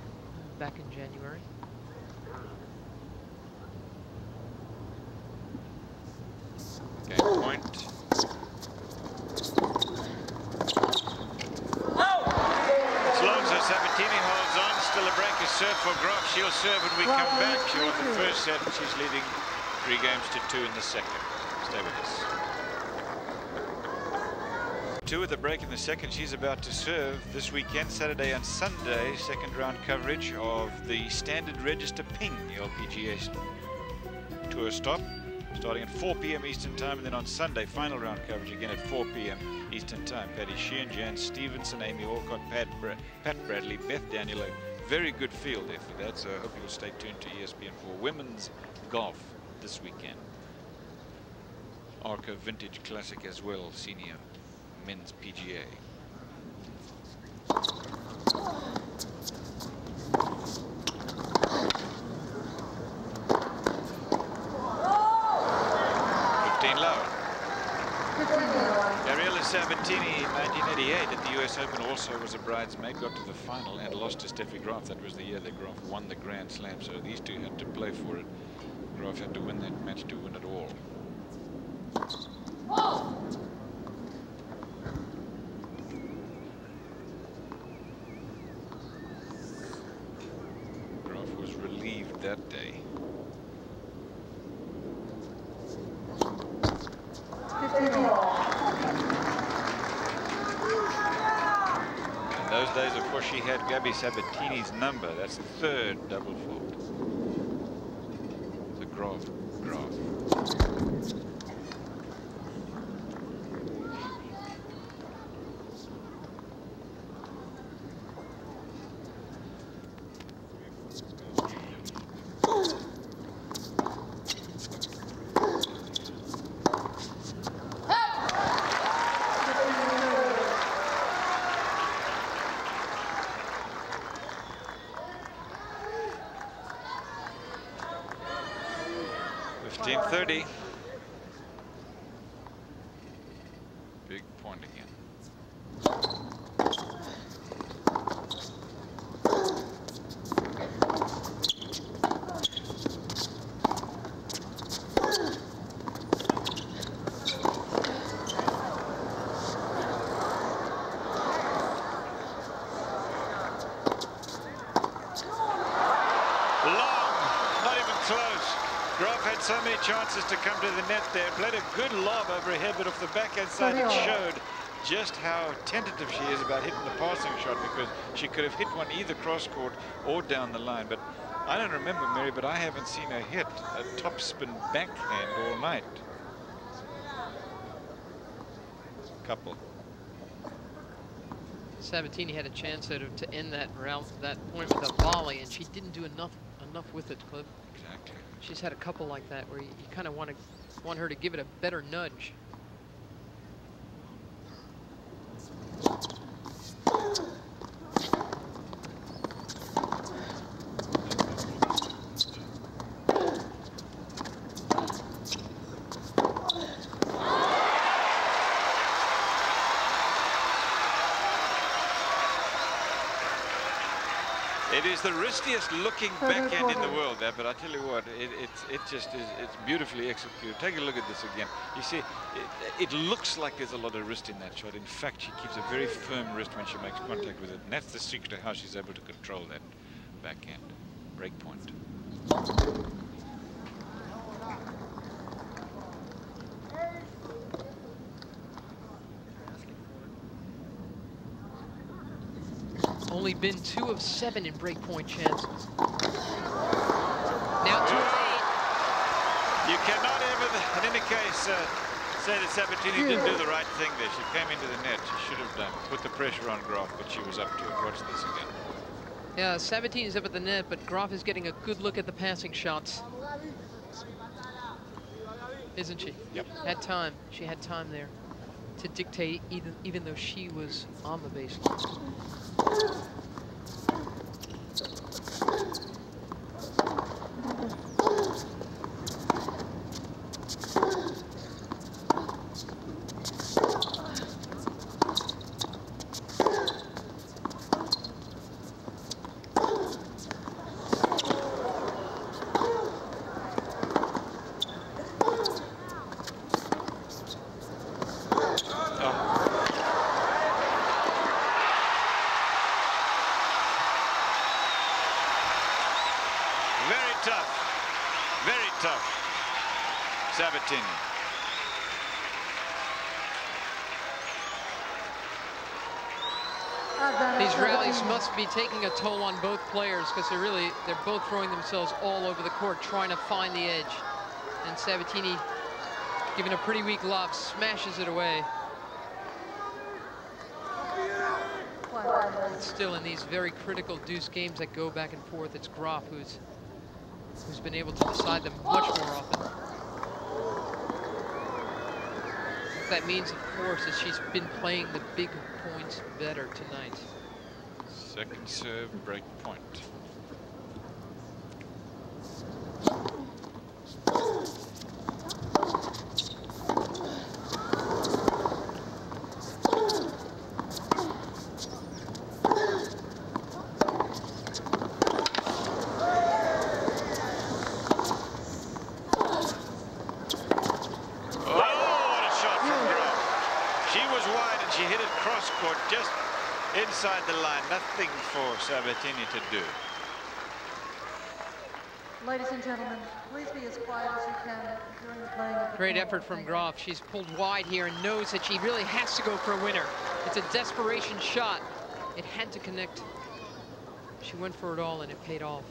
Back in January. Game point. As long as Sabatini holds on, still a break is served for Graf. She'll serve when we come back. She won the first set and she's leading Three games to two in the second. Stay with us. Two at the break in the second. She's about to serve this weekend, Saturday and Sunday, second round coverage of the Standard Register Ping, the LPGA tour stop, starting at 4 p.m. Eastern time, and then on Sunday, final round coverage again at 4 p.m. Eastern time. Patty Sheehan, Jan Stephenson, Amy Alcott, Pat, Bra Pat Bradley, Beth Daniel. Very good field there for that, so uh, I hope you'll stay tuned to ESPN for women's golf this weekend. Arca Vintage Classic as well, senior men's PGA. Sabatini, 1988 at the US Open, also was a bridesmaid, got to the final and lost to Steffi Graf. That was the year that Graf won the Grand Slam, so these two had to play for it. Graf had to win that match to win it all. Graf was relieved that day. And those days, of course, she had Gabby Sabatini's number. That's the third double fault. 30. Chances to come to the net there. Played a good lob over her head, but off the backhand side it showed just how tentative she is about hitting the passing shot because she could have hit one either cross court or down the line. But I don't remember, Mary, but I haven't seen her hit a topspin backhand all night. Couple. Sabatini had a chance to, to end that round, that point with a volley, and she didn't do enough enough with it, Cliff. She's had a couple like that where you, you kind of want to want her to give it a better nudge. It is riskiest looking backhand in the world, there, but I tell you what, it, it's it just is it's beautifully executed. Take a look at this again. You see, it, it looks like there's a lot of wrist in that shot. In fact, she keeps a very firm wrist when she makes contact with it, and that's the secret of how she's able to control that backhand break point. Only been two of seven in breakpoint chances. Now two of eight. You cannot ever, in any case, uh, say that Sabatini didn't do the right thing there. She came into the net. She should have done. Put the pressure on Graf, but she was up to it. Watch this again. Yeah, 17 is up at the net, but Graf is getting a good look at the passing shots. Isn't she? Yep. Had time. She had time there to dictate, even, even though she was on the baseline. Very tough. Very tough. Sabatini. These rallies must be taking a toll on both players because they're really, they're both throwing themselves all over the court trying to find the edge. And Sabatini, giving a pretty weak lob, smashes it away. But still in these very critical deuce games that go back and forth, it's Graf who's, who's been able to decide them much more often. What that means, of course, is she's been playing the big points better tonight. Second serve, break point. Oh. She was wide and she hit it cross court just inside the line. Nothing for Sabatini to do. Ladies and gentlemen, please be as quiet as you can during the playing of the Great game. effort from Thank you. She's pulled wide here and knows that she really has to go for a winner. It's a desperation shot it had to connect. She went for it all and it paid off.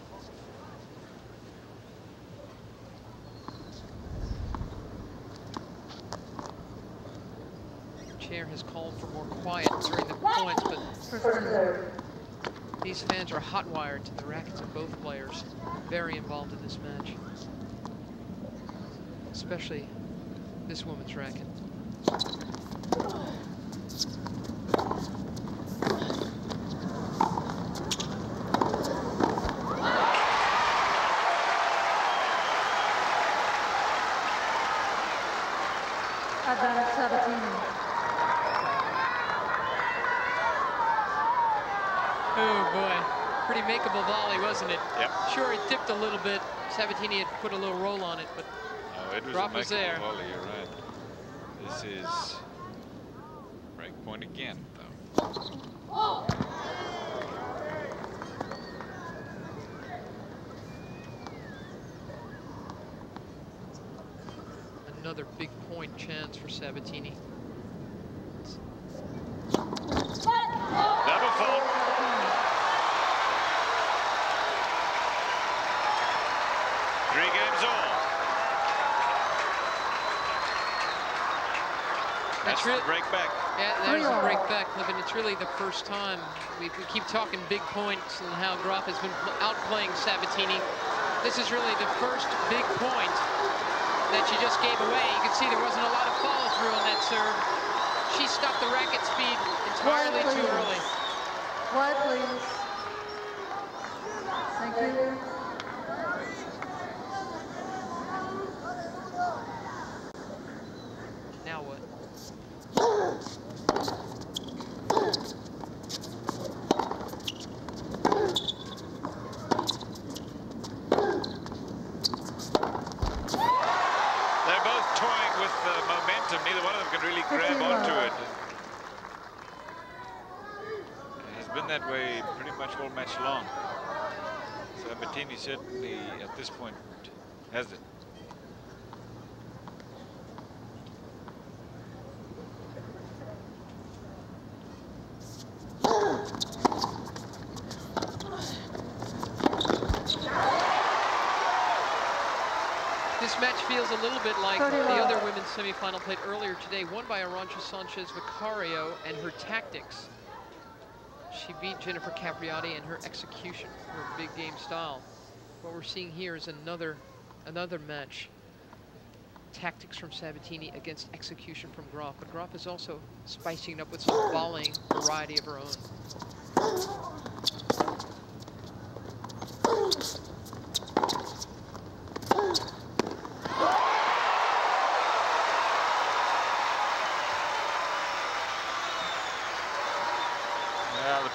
Chair has called for more quiet during the points, but these fans are hot wired to the rackets of both players. Very involved in this match. Especially this woman's racket. Advantage Sabatini. Oh boy, pretty makeable volley, wasn't it? Yep. Sure, it dipped a little bit. Sabatini had put a little roll on it, but oh, No, it was Drop was there. volley, you're right. This is break point again, though. another big point chance for Sabatini. Double fault. Three games all. That's the break back. Yeah, there's a Three-all. break back, Cliff, and it's really the first time. We, we keep talking big points and how Graf has been outplaying Sabatini. This is really the first big point that she just gave away. You can see there wasn't a lot of follow-through on that serve. She stopped the racket speed entirely Quiet, too early. Quiet, please. Thank you. Now what? They're both toying with the momentum. Neither one of them can really grab onto it. It has been that way pretty much all match long. Sabatini certainly, at this point, has it. This match feels a little bit like uh, the other women's semifinal played earlier today, won by Arantxa Sanchez Vicario and her tactics. She beat Jennifer Capriati and her execution, her big game style. What we're seeing here is another, another match. Tactics from Sabatini against execution from Graf. But Graf is also spicing it up with some volleying variety of her own. Well, the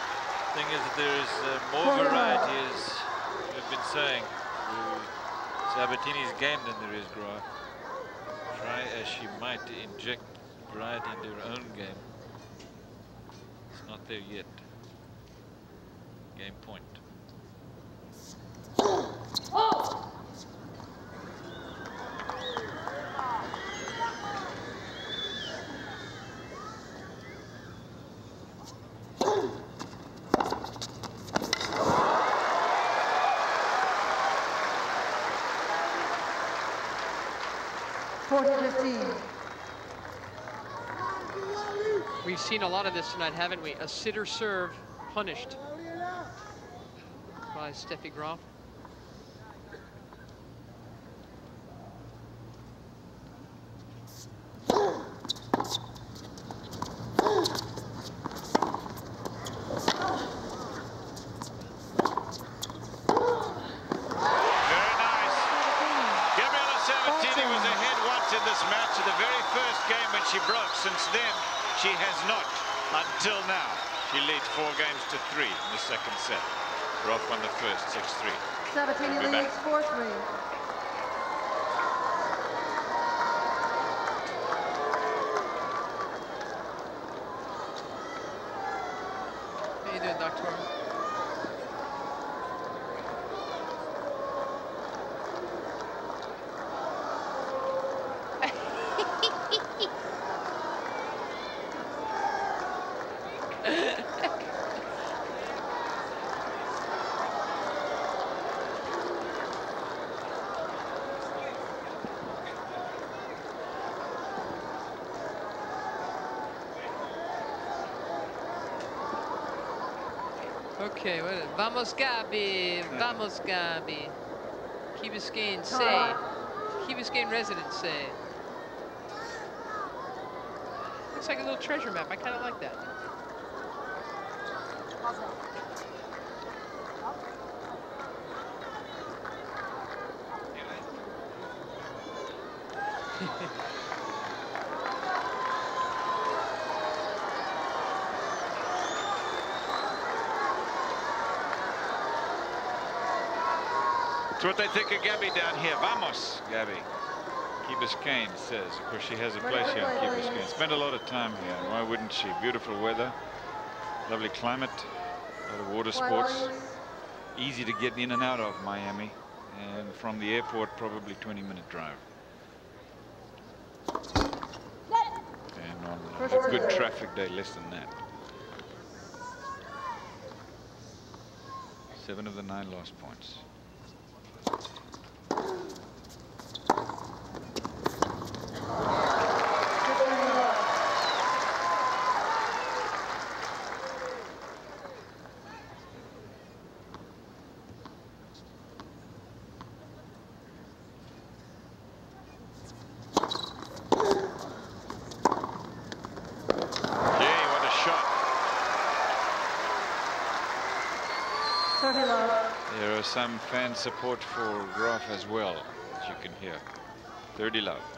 thing is that there is uh, more variety, as we've been saying, to Sabatini's game than there is Graf. Try as she might to inject variety into her own game. It's not there yet. Game point. Forty fifteen. We've seen a lot of this tonight, haven't we? A sitter serve punished by Steffi Graf. Very nice. Gabriela Sabatini was ahead once in this match in the very first game when she broke. Since then, she has not until now. She leads four games to three in the second set. Roth won the first, 6-3. Sabatini We'll be back. leads four three. How you doing, Doctor? Okay, what is it? Vamos Gabi, vamos Gabi. Key Biscayne say. Key Biscayne residents say. Looks like a little treasure map. I kind of like that. That's what they think of Gabby down here. Vamos, Gabby. Key Biscayne says. Of course, she has a place here in Key Biscayne. Spent a lot of time here. Why wouldn't she? Beautiful weather, lovely climate, a lot of water sports. Easy to get in and out of Miami. And from the airport, probably 20 minute drive. And on uh, a good traffic day, less than that. Seven of the nine lost points. Some fan support for Graf as well, as you can hear. 30 love.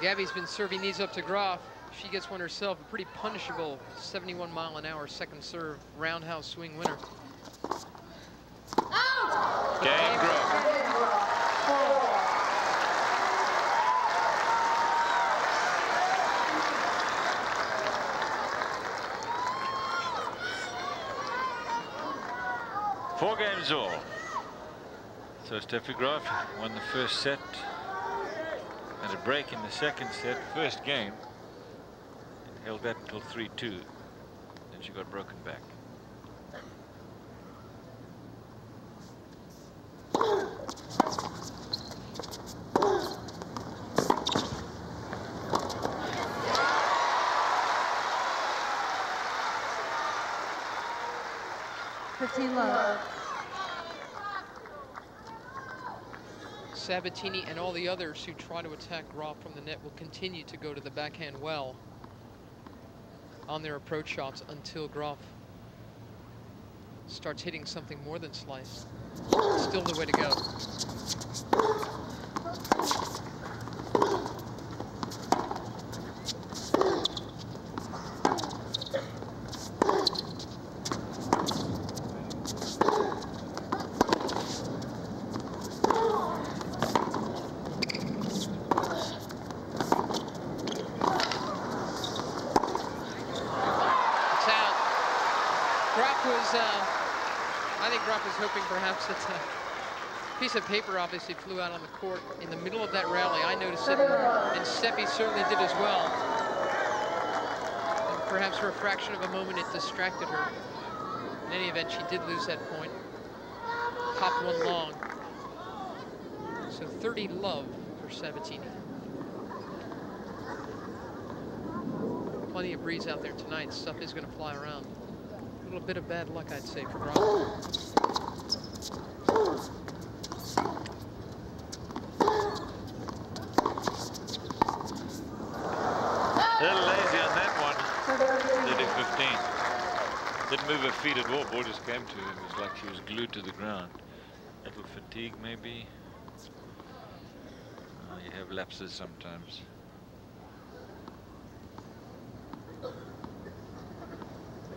Gabby's been serving these up to Graf. She gets one herself, a pretty punishable 71 mile an hour second serve roundhouse swing winner. Game Graf. Four games all. So Steffi Graf won the first set break in the second set, first game, and held that until 3-2. Then she got broken back. Sabatini and all the others who try to attack Graf from the net will continue to go to the backhand well on their approach shots until Graf starts hitting something more than slice. Still the way to go. hoping perhaps that a piece of paper obviously flew out on the court in the middle of that rally. I noticed it, and Steffi certainly did as well. And perhaps for a fraction of a moment, it distracted her. In any event, she did lose that point. Popped one long. So 30 love for Sabatini. Plenty of breeze out there tonight. Stuff is going to fly around. A little bit of bad luck, I'd say, for Graf. Little late Didn't move her feet at all. Ball just came to her. It was like she was glued to the ground. A Little fatigue, maybe. Oh, you have lapses sometimes.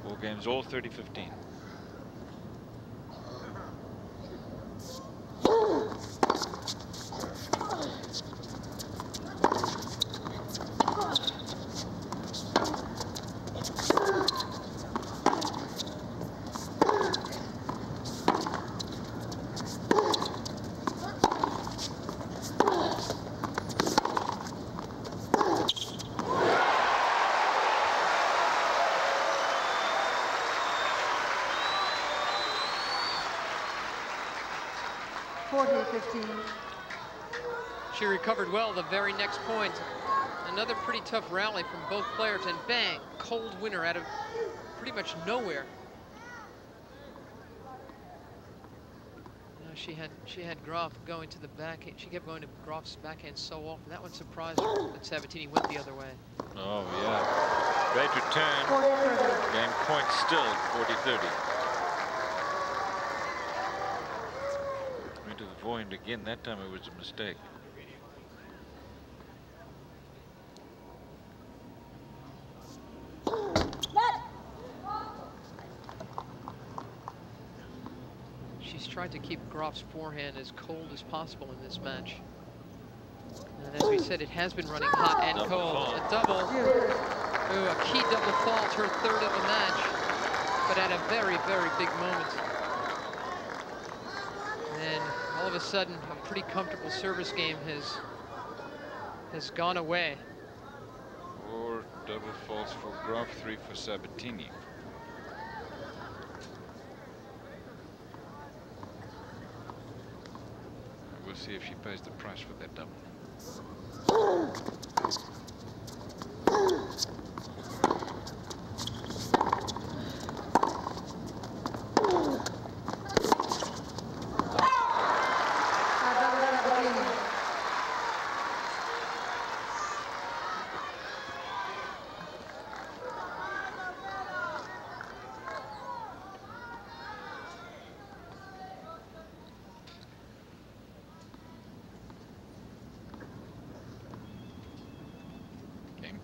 Four games, all 30-15. She recovered well the very next point. Another pretty tough rally from both players, and bang, cold winner out of pretty much nowhere. Uh, she had she had Graf going to the backhand. She kept going to Graf's backhand so often. That one surprised her that Sabatini went the other way. Oh, yeah. Great return. Game point still 40-30. Void again. That time it was a mistake. She's tried to keep Graf's forehand as cold as possible in this match. And as we said, it has been running hot and double cold. Fault. A double. Ooh, a key double fault, her third of the match. But at a very, very big moment And all of a sudden a pretty comfortable service game has has gone away. Four double faults for Graf, three for Sabatini. We'll see if she pays the price for that double. She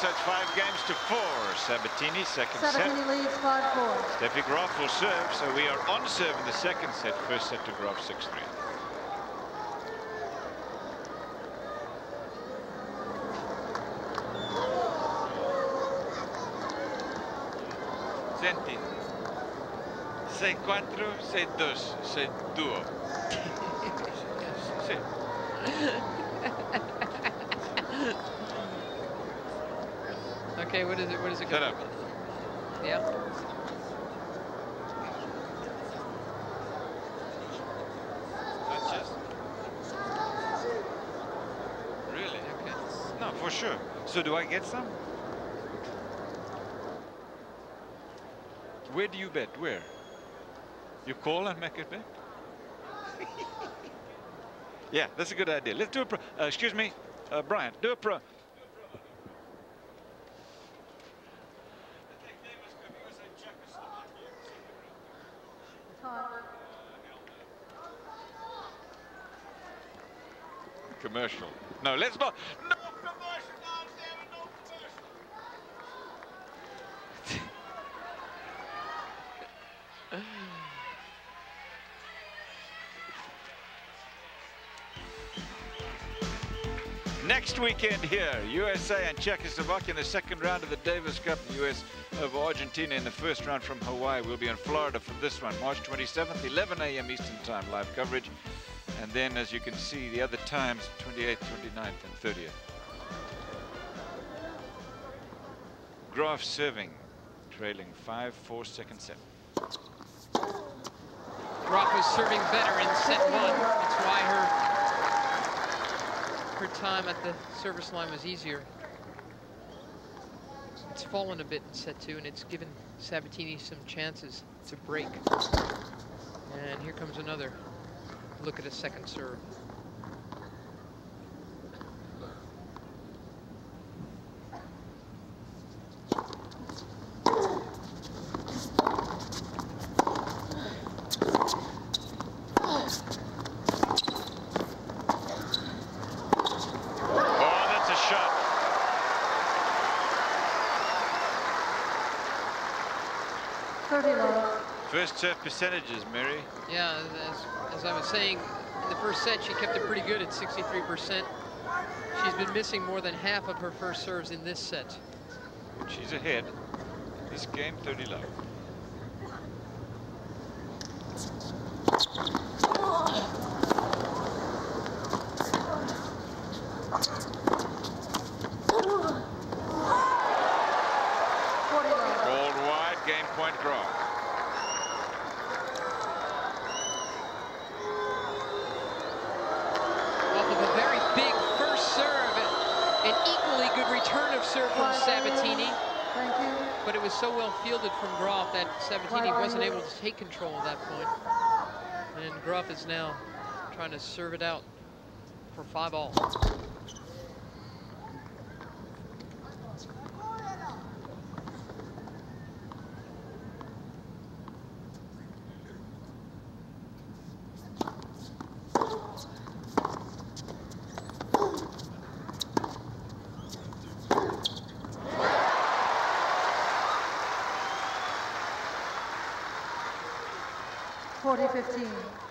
sets five games to four. Sabatini, second Sabatini set. Sabatini leads 5-4. Steffi Graf will serve, so we are on serve in the second set. First set to Graf 6-3. Senti, 6-4, 6-2, 6-2. It? What is it? Shut up. Yeah. Really? Okay. No, for sure. So do I get some? Where do you bet? Where? You call and make it bet? yeah, that's a good idea. Let's do a pro. Uh, excuse me, uh, Brian, do a pro. Commercial. No, let's not. No commercial. No, commercial. Next weekend here, USA and Czechoslovakia in the second round of the Davis Cup. US over Argentina in the first round from Hawaii. We'll be in Florida for this one, March 27th, 11 a.m. Eastern Time, live coverage. And then, as you can see, the other times, 28th, 29th, and 30th. Graf serving, trailing 5-4 second set. Graf was serving better in set one. That's why her her time at the service line was easier. It's fallen a bit in set two, and it's given Sabatini some chances to break. And here comes another look at a second serve. First serve percentages, Mary. Yeah, as, as I was saying, in the first set, she kept it pretty good at 63%. She's been missing more than half of her first serves in this set. She's ahead. This game, 30 love. so well fielded from Graf that Sabatini wasn't able to take control at that point. And Graf is now trying to serve it out for five all. 40-15.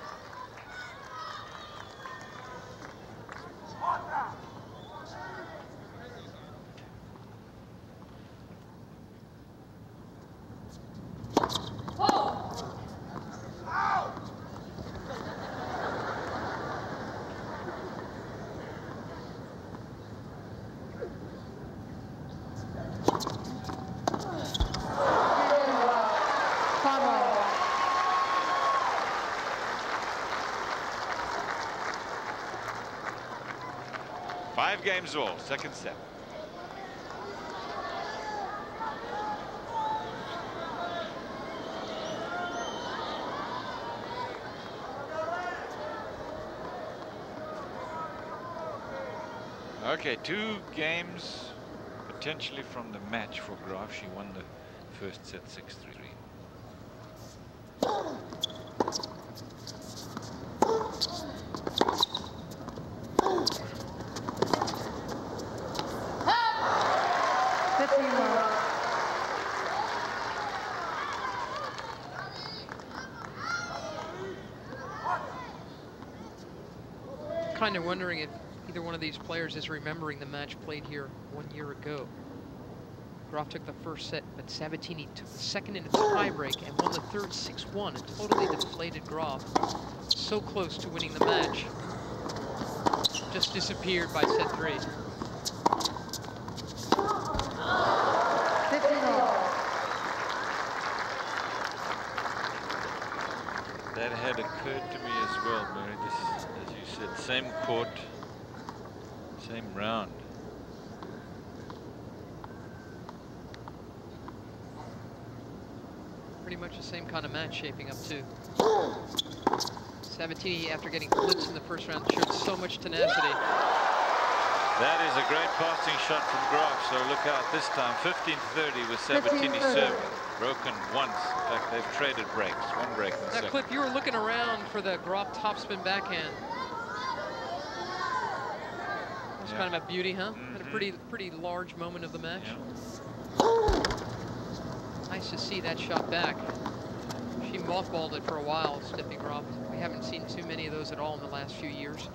Five games all, second set. Okay, two games potentially from the match for Graf. She won the first set 6-3. kind of wondering if either one of these players is remembering the match played here one year ago. Graf took the first set, but Sabatini took the second in a tiebreak and won the third 6-1. A totally deflated Graf. So close to winning the match. Just disappeared by set three. That had occurred to me as well, Mary. This said, same court, same round. Pretty much the same kind of match shaping up too. Sabatini, after getting blitzed in the first round, showed so much tenacity. That is a great passing shot from Graf, so look out this time. 15-30 with Sabatini serving. Broken once. In fact, they've traded breaks. One break in the now, second. Cliff, you were looking around for the Graf topspin backhand. It's yeah. kind of a beauty, huh? Mm -hmm. a pretty, pretty large moment of the match. Yeah. Nice to see that shot back. She mothballed it for a while, Steffi Graf. We haven't seen too many of those at all in the last few years.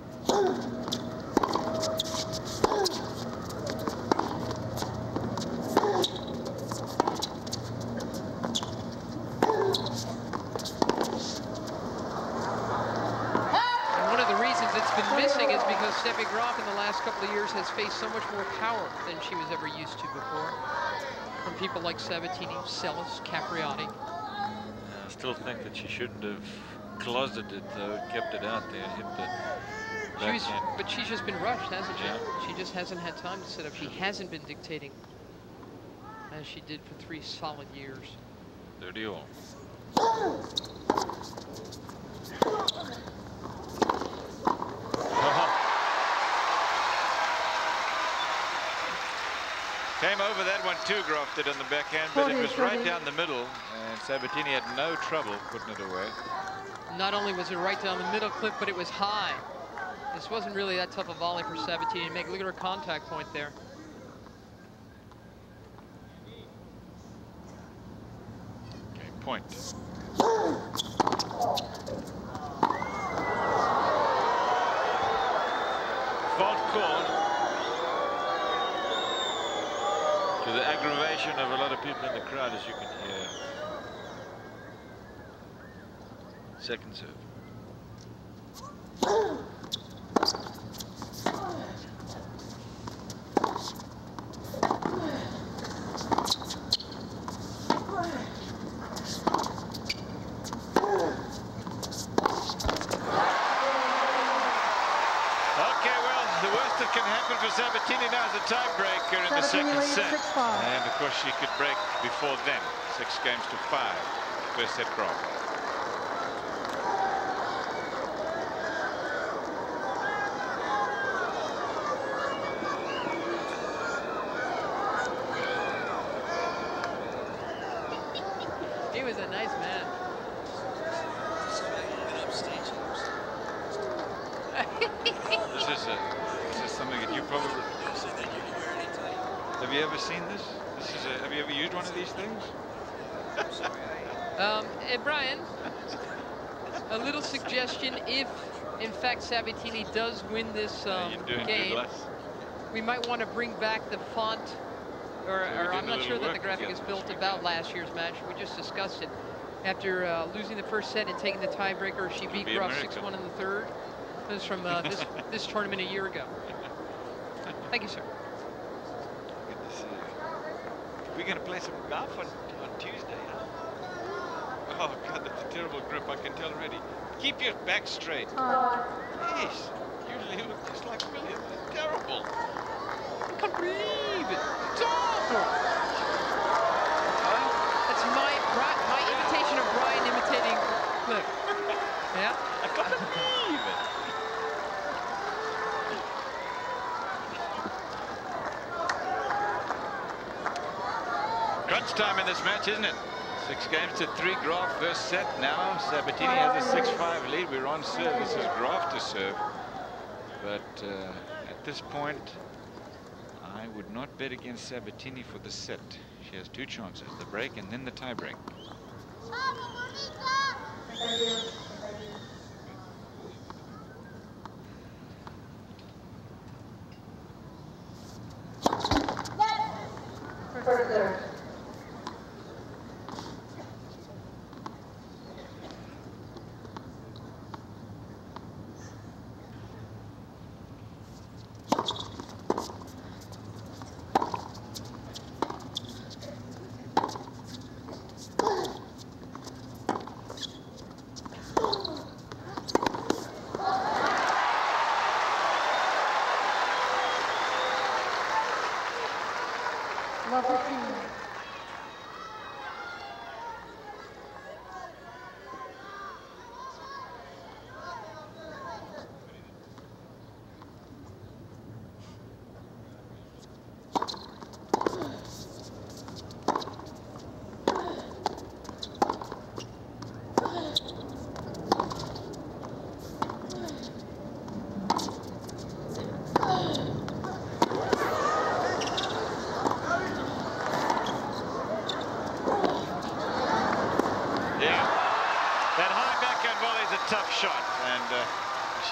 Steffi Graf in the last couple couple of years has faced so much more power than she was ever used to before. From people like Sabatini, Seles, Capriati. I still think that she shouldn't have closeted it though, kept it out there, hit the she but she's just been rushed, hasn't she? Yeah. She just hasn't had time to set up. She hasn't been dictating as she did for three solid years. 30 all. 2 Grafted on the backhand, but it was right down the middle, and Sabatini had no trouble putting it away. Not only was it right down the middle, Cliff, but it was high. This wasn't really that tough a volley for Sabatini to make. Look at her contact point there. Okay, point. Aggravation of a lot of people in the crowd, as you can hear. Second serve. tiebreaker in the second set. And of course she could break before then. Six games to five. First set draw. He was a nice man. this is a, this is something that you probably have you ever seen this? This is a, have you ever used one of these things? um, hey, Brian, a little suggestion. If, in fact, Sabatini does win this um, game, we might want to bring back the font, or, so or I'm not sure that the graphic is built about last year's match. We just discussed it. After uh, losing the first set and taking the tiebreaker, she beat Graf 6-1 in the third. This is from uh, this, this tournament a year ago. Thank you, sir. We're going to play some golf on, on Tuesday, huh? Oh, God, that's a terrible grip. I can tell already. Keep your back straight. Yes. You look just like me. It's terrible. I can't believe it. It's awful. Huh? That's my, my imitation of Brian imitating Cliff. Yeah? I can't believe it. Crunch time in this match, isn't it? Six games to three. Graf first set. Now Sabatini has a 6-5 lead. We're on serve. This is Graf to serve. But uh, at this point, I would not bet against Sabatini for the set. She has two chances, the break and then the tie break.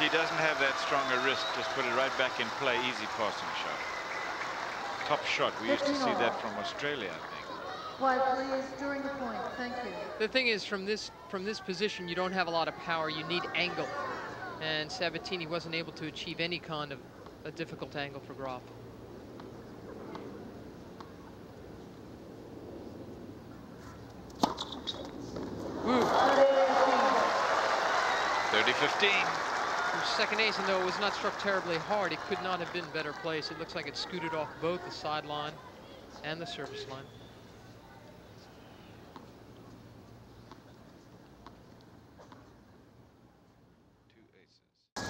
she doesn't have that stronger wrist, just put it right back in play, easy passing shot. Top shot. We used to see that from Australia, I think. Quiet, please, during the point. Thank you. The thing is, from this from this position, you don't have a lot of power. You need angle, and Sabatini wasn't able to achieve any kind of a difficult angle for Graf. Woo. 30-15. Second ace, and though it was not struck terribly hard, it could not have been better placed. It looks like it scooted off both the sideline and the service line. Well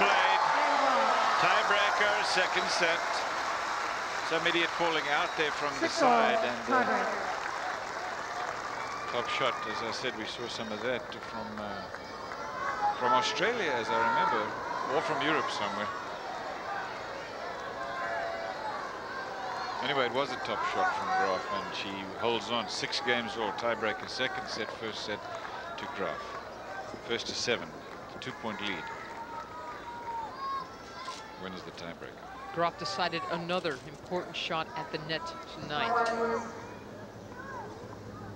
played. Tiebreaker, second set. Some idiot falling out there from the Six all, side. And uh, top shot, as I said, we saw some of that from uh, from Australia, as I remember, or from Europe somewhere. Anyway, it was a top shot from Graf, and she holds on. Six games all, tiebreaker, second set, first set to Graf. First to seven, two-point lead. When is the tiebreaker? Graf decided another important shot at the net tonight.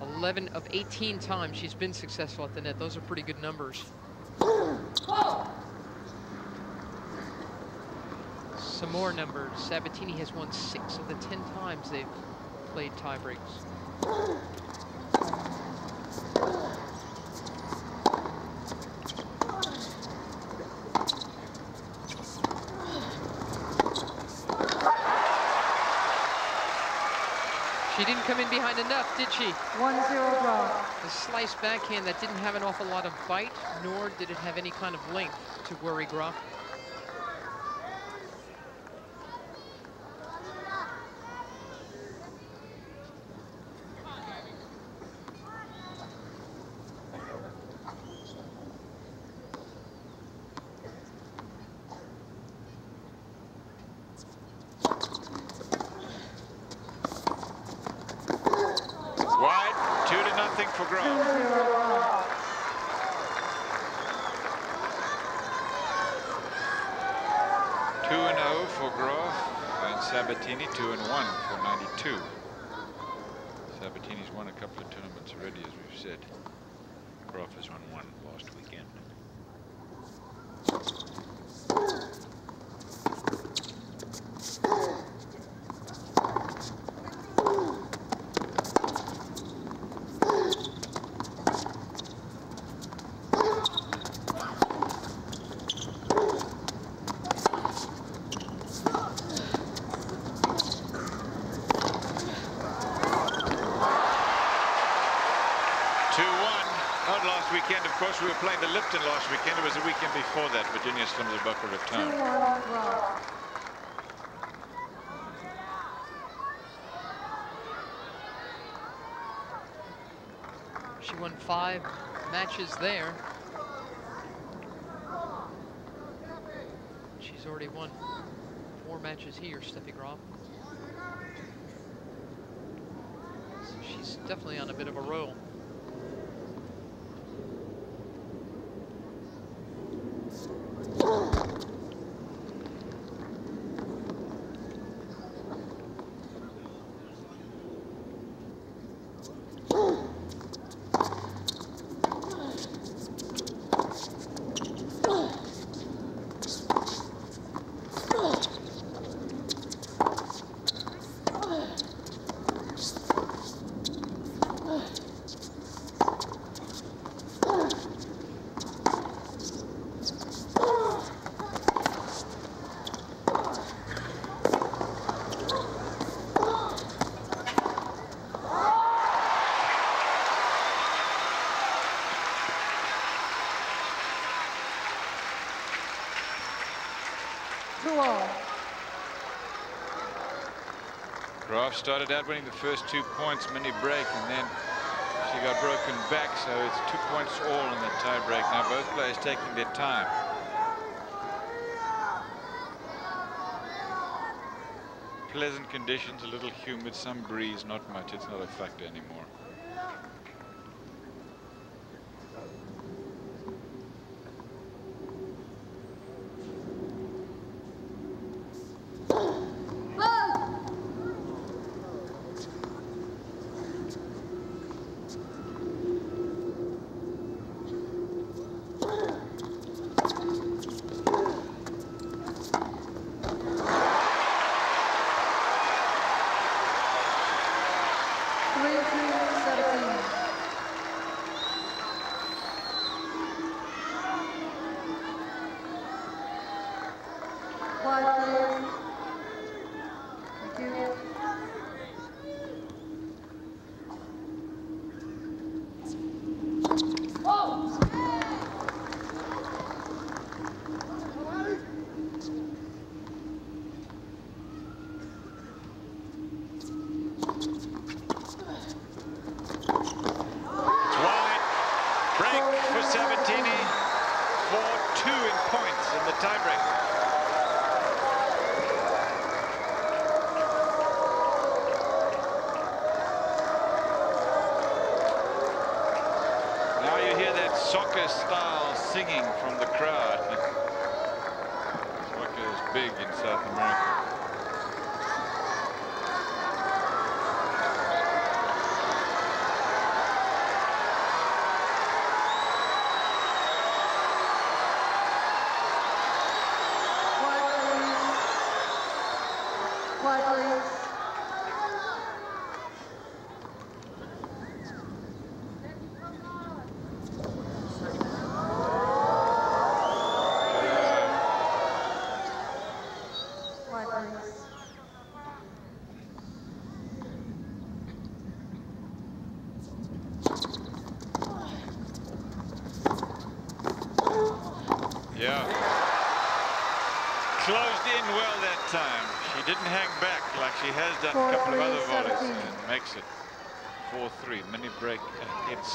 11 of 18 times she's been successful at the net. Those are pretty good numbers. Some more numbers. Sabatini has won six of the 10 times they've played tiebreaks. She didn't come in behind enough, did she? 1-0 draw. A slice backhand that didn't have an awful lot of bite, nor did it have any kind of length to worry Graf. Wide, two to nothing for Graf. Two and zero for Graf and Sabatini. Two and one for 92. Sabatini's won a couple of tournaments already, as we've said. Graf has won one last weekend. Two one. Not last weekend, of course. We were last weekend. It was the weekend before that. Virginia Slims of Boca 2-1 She won five matches there. She's already won four matches here, Steffi Graf. So she's definitely on a bit of a roll. Two all. Graf started out winning the first two points, mini break, and then she got broken back, so it's two points all in the tie break. Now both players taking their time. Pleasant conditions, a little humid, some breeze, not much. It's not a factor anymore.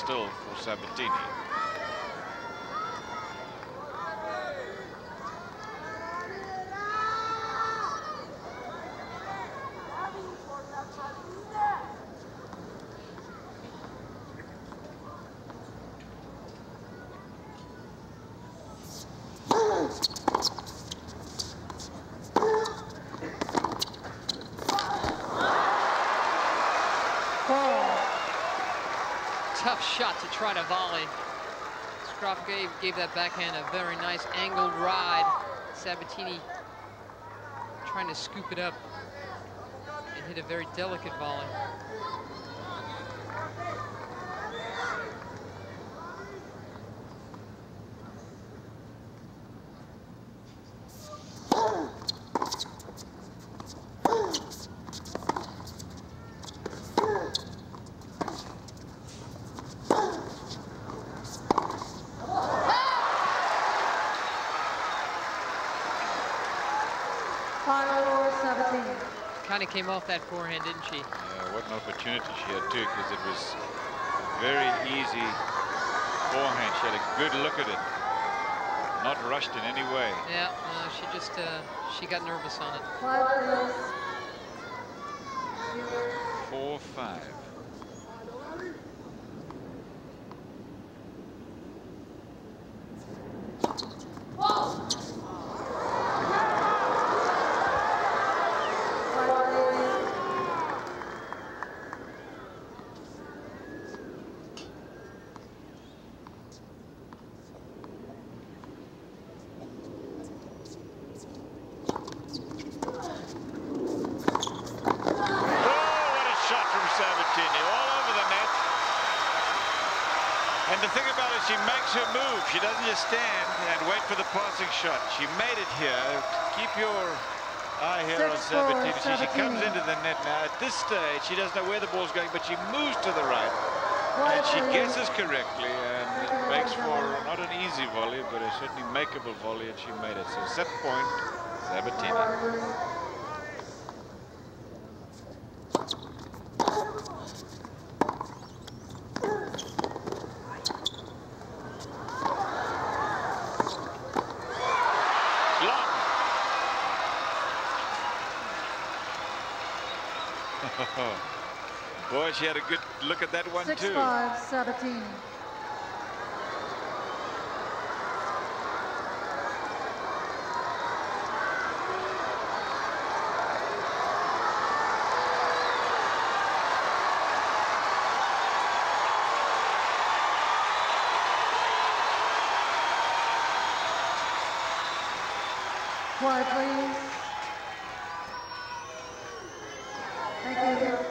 Still for Sabatini. Four. Tough shot to try to volley. Stroff gave, gave that backhand a very nice angled ride. Sabatini trying to scoop it up and hit a very delicate volley. Five, four, seventeen. Kind of came off that forehand, didn't she? Yeah, what an opportunity she had too, because it was very easy forehand. She had a good look at it. Not rushed in any way. Yeah, no, she just, uh, she got nervous on it. Four, five. Quiet, please. Oh, what a shot from Sabatini, all over the net. And the thing about it, she makes her move. She doesn't just stand and wait for the passing shot. She made it here. Keep your eye here on Six, four, Sabatini. See, she comes Sabatini. into the net now. At this stage, she doesn't know where the ball's going, but she moves to the right. And she guesses correctly and it makes for not an easy volley, but a certainly makeable volley, and she made it. So set point, Sabatini. Quiet, please. Long. Boy, she had a good look at that one Six, too. five, seventeen. Quiet, please. Thank you.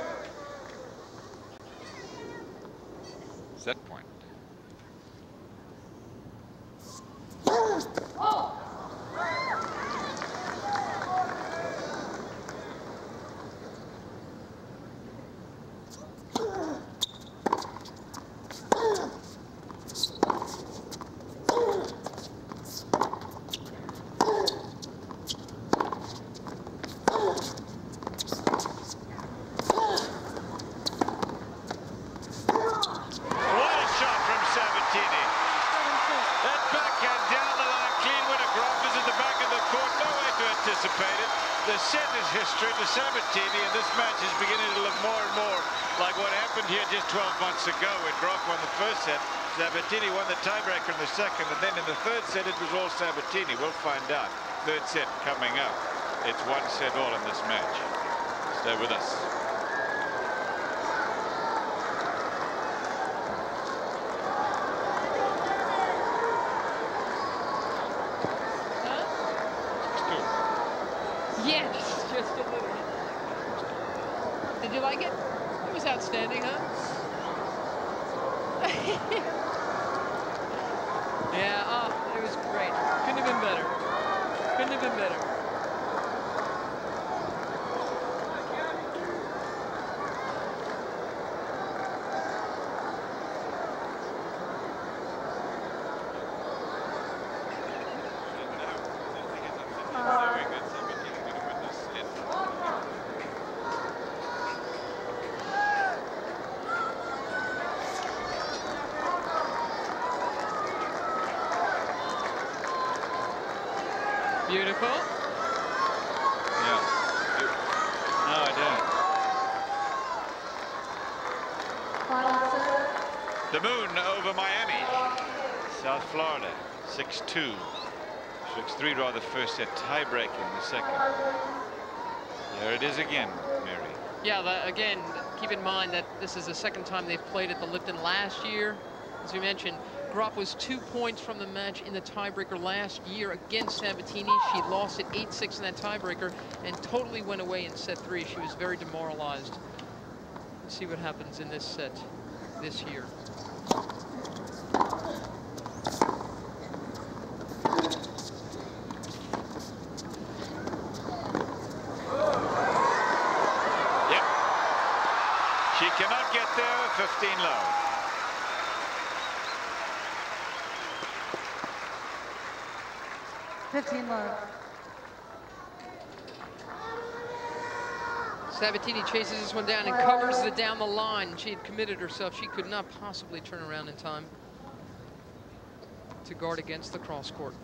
Set point. indicated, the set is history to Sabatini, and this match is beginning to look more and more like what happened here just 12 months ago when Graf won the first set. Sabatini won the tiebreaker in the second, and then in the third set it was all Sabatini. We'll find out. Third set coming up. It's one set all in this match. Stay with us. outstanding, huh? yeah, oh, it was great. Couldn't have been better. Couldn't have been better. Florida, 6-2. 6-3 draw the first set, tiebreak in the second. There it is again, Mary. Yeah, the, again, keep in mind that this is the second time they've played at the Lipton last year. As we mentioned, Graf was two points from the match in the tiebreaker last year against Sabatini. She lost at 8-6 in that tiebreaker and totally went away in set three. She was very demoralized. Let's see what happens in this set this year. cannot get there, 15 low. Fifteen low. Sabatini chases this one down and covers it down the line. She had committed herself. She could not possibly turn around in time to guard against the cross court.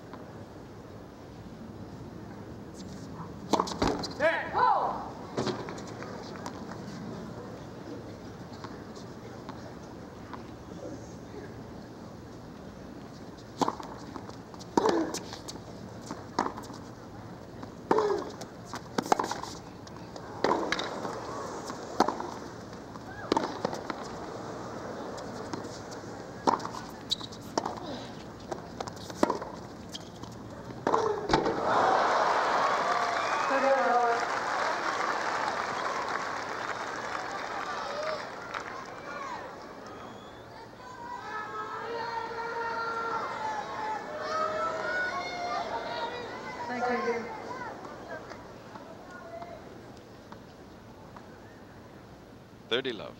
Dirty Love.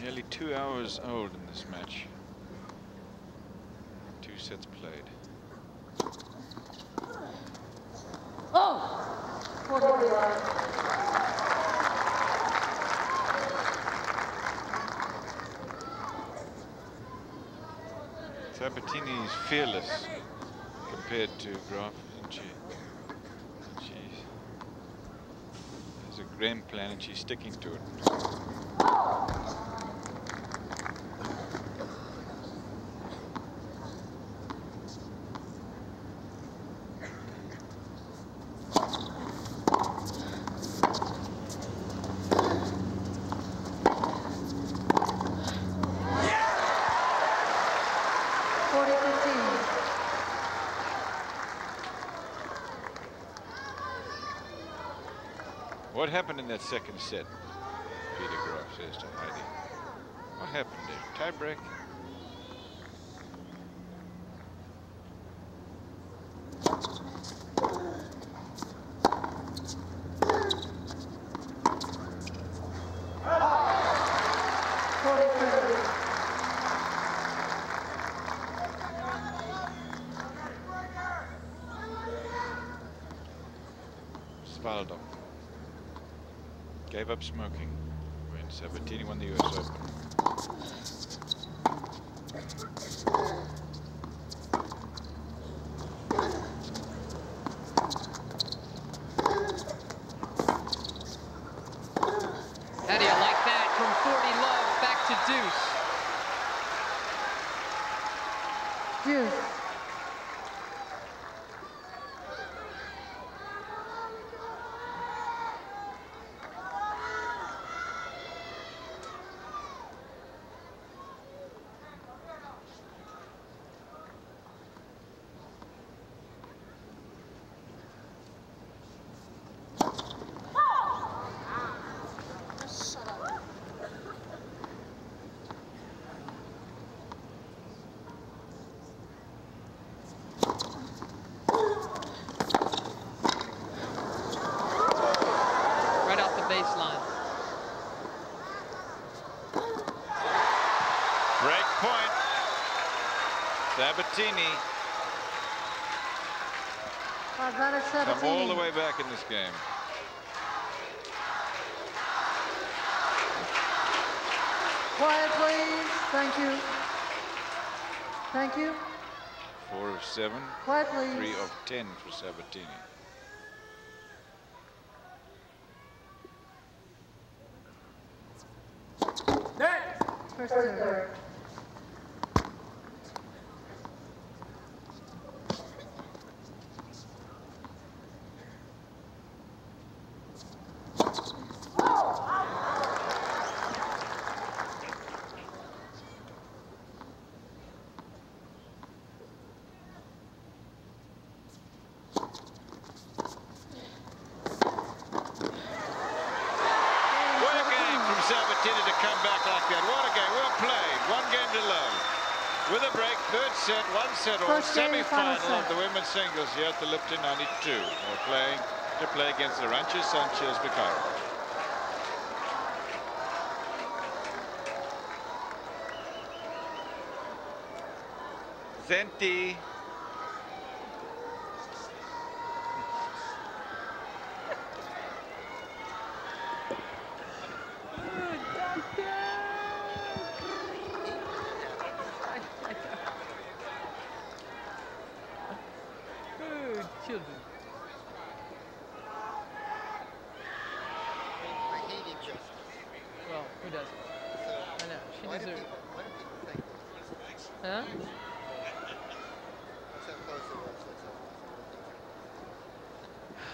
Nearly two hours old in this match. Two sets played. Oh! Sabatini is fearless compared to Graf, isn't she? Game plan and she's sticking to it. What happened in that second set? Peter Graf says to Heidi. What happened there? Tiebreak? Gave up smoking when Sabatini won the US Open. Deuce. Right off the baseline. Break point. Sabatini come all the way back in this game. Quiet, please. Thank you. Thank you. Four of seven, Quiet, please. three of ten for Sabatini. Next. First serve. What a game from Sabatini to come back like that. What a game. Well played. One game to love. With a break, third set, one set all, First game, final semi-final of the women's singles here at the Lipton 92. They're playing to play against the Arantxa Sanchez Vicario. Zenti. Good children. Well, who doesn't? I know, she deserves it. Huh?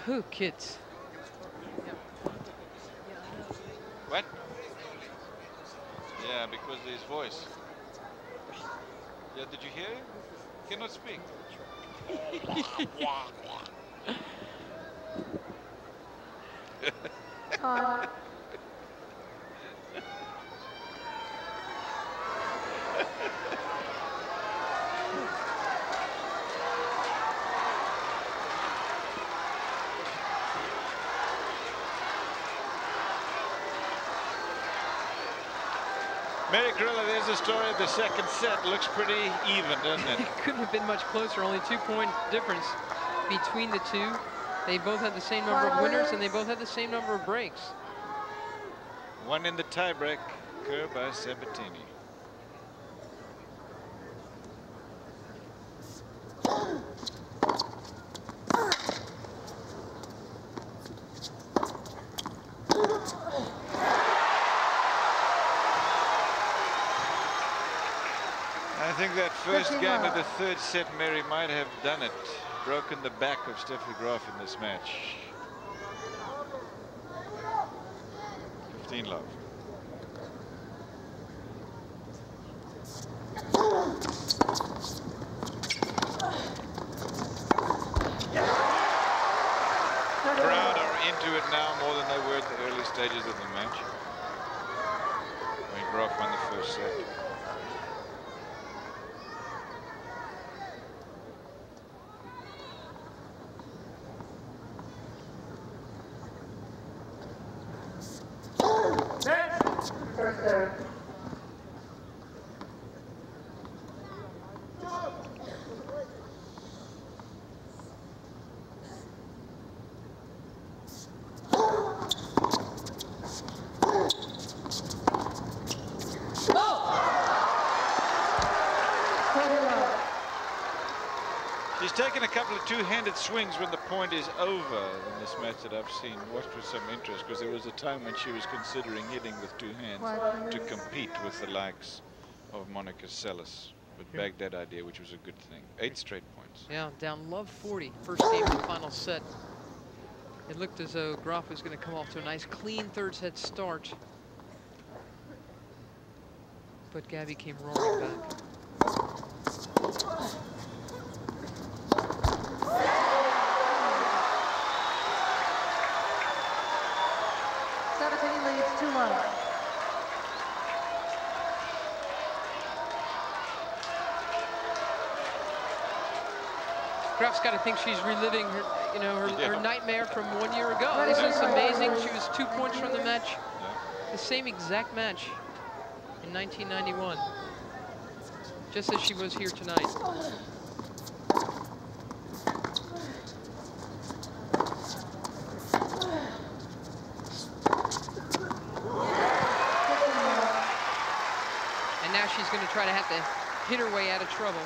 Who kids? What? Yeah, because of his voice. Yeah, did you hear him? Cannot speak. Time. Mary Carillo, there's the story of the second set. Looks pretty even, doesn't it? It couldn't have been much closer, only two point difference between the two. They both had the same number of winners and they both had the same number of breaks. One in the tiebreak, Kerr by Sabatini. I think that first Fifteen game of love. the third set, Mary might have done it. Broken the back of Steffi Graf in this match. 15 love. Crowd are into it now more than they were at the early stages of the match. When Graf won the first set. First serve. Twenty love. She's taken a couple of two-handed swings when the point is over in this match that I've seen. Watched with some interest because there was a time when she was considering hitting with two hands Quiet, to compete with the likes of Monica Seles. but Yeah. bagged that idea, which was a good thing. Eight straight points. Yeah, down love 40. First game of the final set. It looked as though Graf was going to come off to a nice clean third set start. But Gabby came roaring back. Sabatini leads 2-1. Graf's got to think she's reliving her, you know, her, her nightmare from one year ago. This is amazing. She was two points from the match, the same exact match in 1991. Just as she was here tonight. And now she's going to try to have to hit her way out of trouble.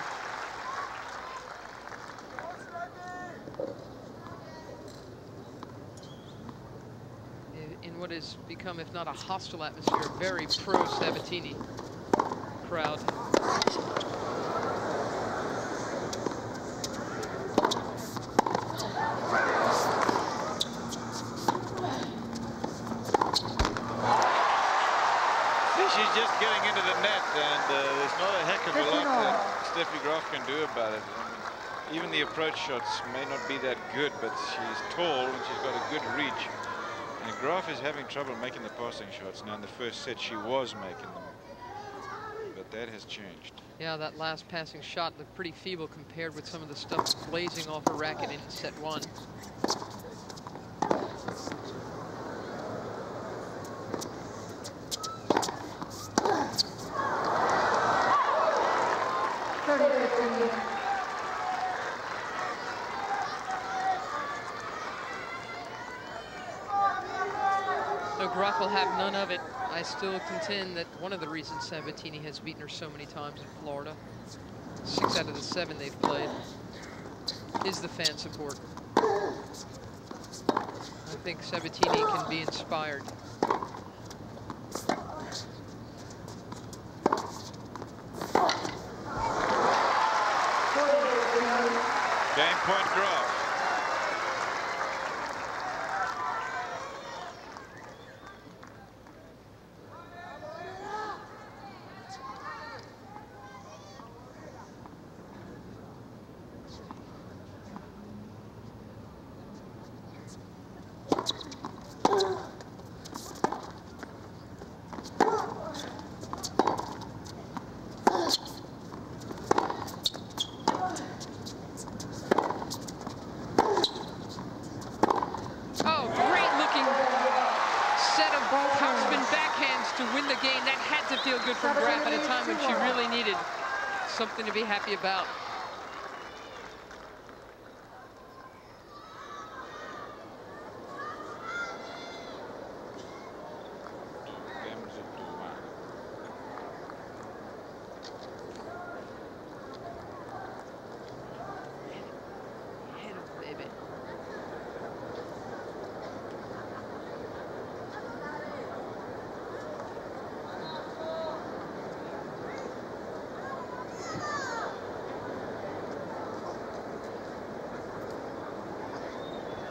in- in what has become, if not a hostile atmosphere, a very pro Sabatini crowd. See, she's just getting into the net, and uh, there's not a heck of a lot that Steffi Graf can do about it. I mean, even the approach shots may not be that good, but she's tall and she's got a good reach. And Graf is having trouble making the passing shots. Now, in the first set, she was making them. But that has changed. Yeah, that last passing shot looked pretty feeble compared with some of the stuff blazing off her racket in set one. Thirty fifteen. Though Graf will have none of it, I still contend that one of the reasons Sabatini has beaten her so many times in Florida, six out of the seven they've played, is the fan support. I think Sabatini can be inspired. Game point Graf. Oh, great looking set of topspin backhands to win the game. That had to feel good from Graf at a time when she really needed something to be happy about. Games into one. Hit him, baby.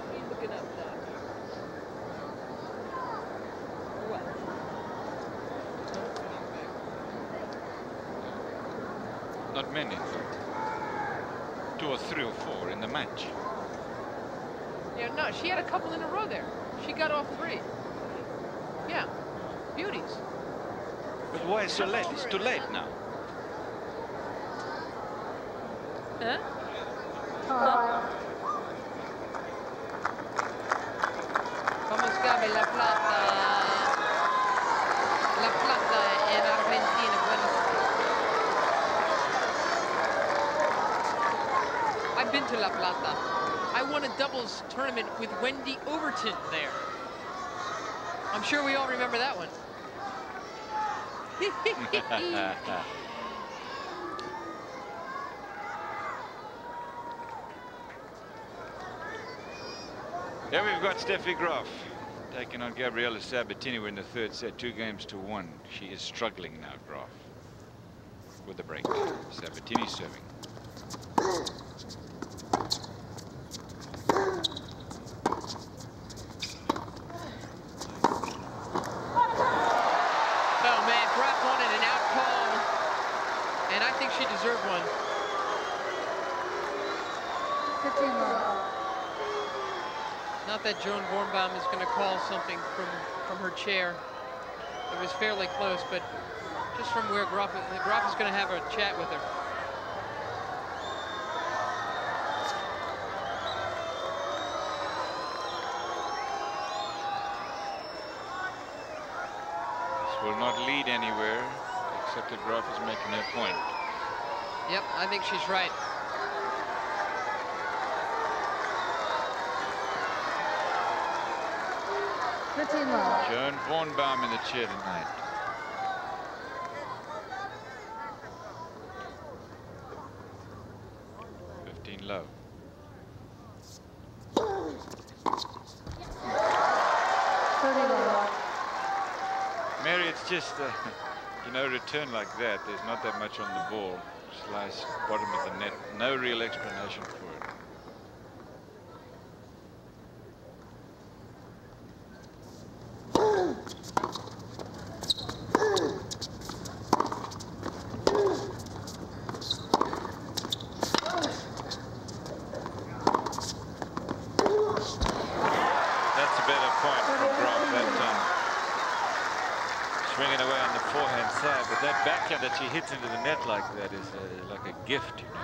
What are you looking up, Doc? What? Not many, though. Two or three or four in the match. She had a couple in a row there. She got off three. Yeah, beauties. But why so late? It's too late now. Huh? Vamos Gaby, La Plata. La Plata en Argentina. Buenos I've been to La Plata. I won a doubles tournament with Wendy Overton there. I'm sure we all remember that one. Here we've got Steffi Graf taking on Gabriela Sabatini. We're in the third set, two games to one. She is struggling now, Graf. with the break. Sabatini serving. Oh man, Graf wanted an out call, and I think she deserved one. 15 love. Not that Joan Bornbaum is going to call something from, from her chair. It was fairly close, but just from where Graf, Graf is going to have a chat with her. This will not lead anywhere, except that Graf is making her point. Yep, I think she's right. Joan Bornbaum in the chair tonight. Fifteen low. Mary, it's just, uh, you know, return like that. There's not that much on the ball. Slice bottom of the net. No real explanation for it. That's a better point from Graf that time. Swinging away on the forehand side, but that backhand that she hits into the net like that is uh, like a gift, you know.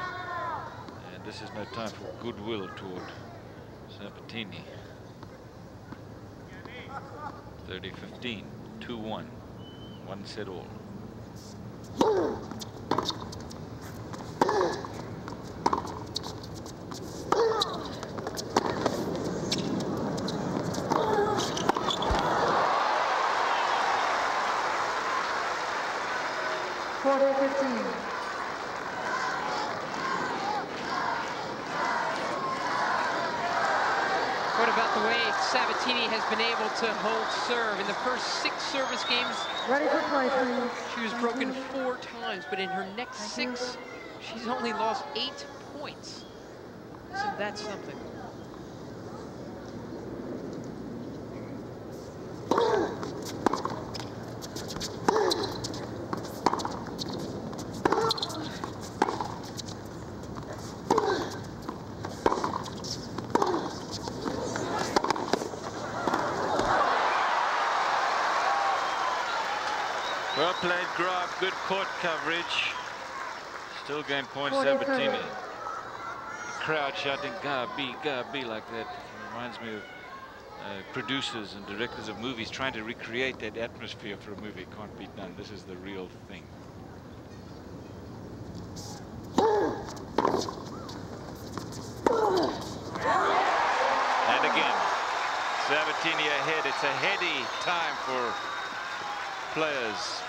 And this is no time for goodwill toward Sabatini. 30-15, 2-1, one set all. Quarter fifteen. What about the way Sabatini has been able to hold serve? In the first six service games, Ready for play, please. she was broken four times, but in her next six, she's only lost eight points. So that's something? Well played, Graf. Good court coverage. Still gain points, Forty Sabatini. crowd shouting Gabi, Gabi like that. It Reminds me of uh, producers and directors of movies trying to recreate that atmosphere for a movie. Can't be done. This is the real thing. And again, Sabatini ahead. It's a heady time for players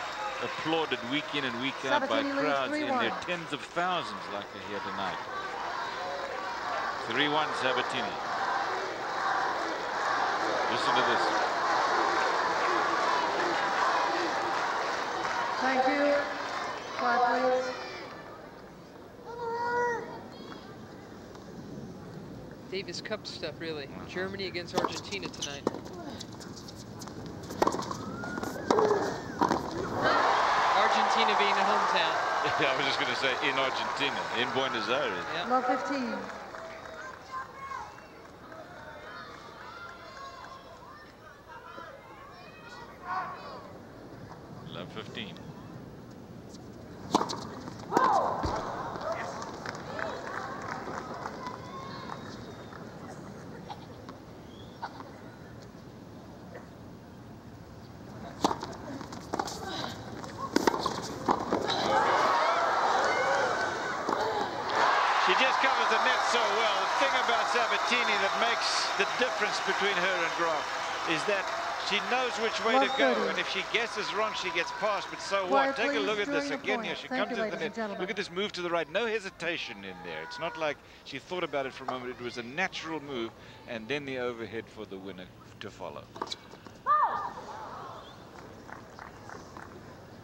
applauded week in and week out by crowds in their tens of thousands like are here tonight. 3-1 Sabatini. Listen to this. Thank you. Quiet, please. Davis Cup stuff, really. Germany against Argentina tonight. Argentina being the hometown. I was just going to say in Argentina, in Buenos Aires. Yeah. Love 15. Love 15. She just covers the net so well. The thing about Sabatini that makes the difference between her and Graf is that she knows which way to go, and if she guesses wrong, she gets past. But so Quiet, what? Take a look at this again point. here. She Thank comes you, to the net. Look at this move to the right. No hesitation in there. It's not like she thought about it for a moment. It was a natural move, and then the overhead for the winner to follow.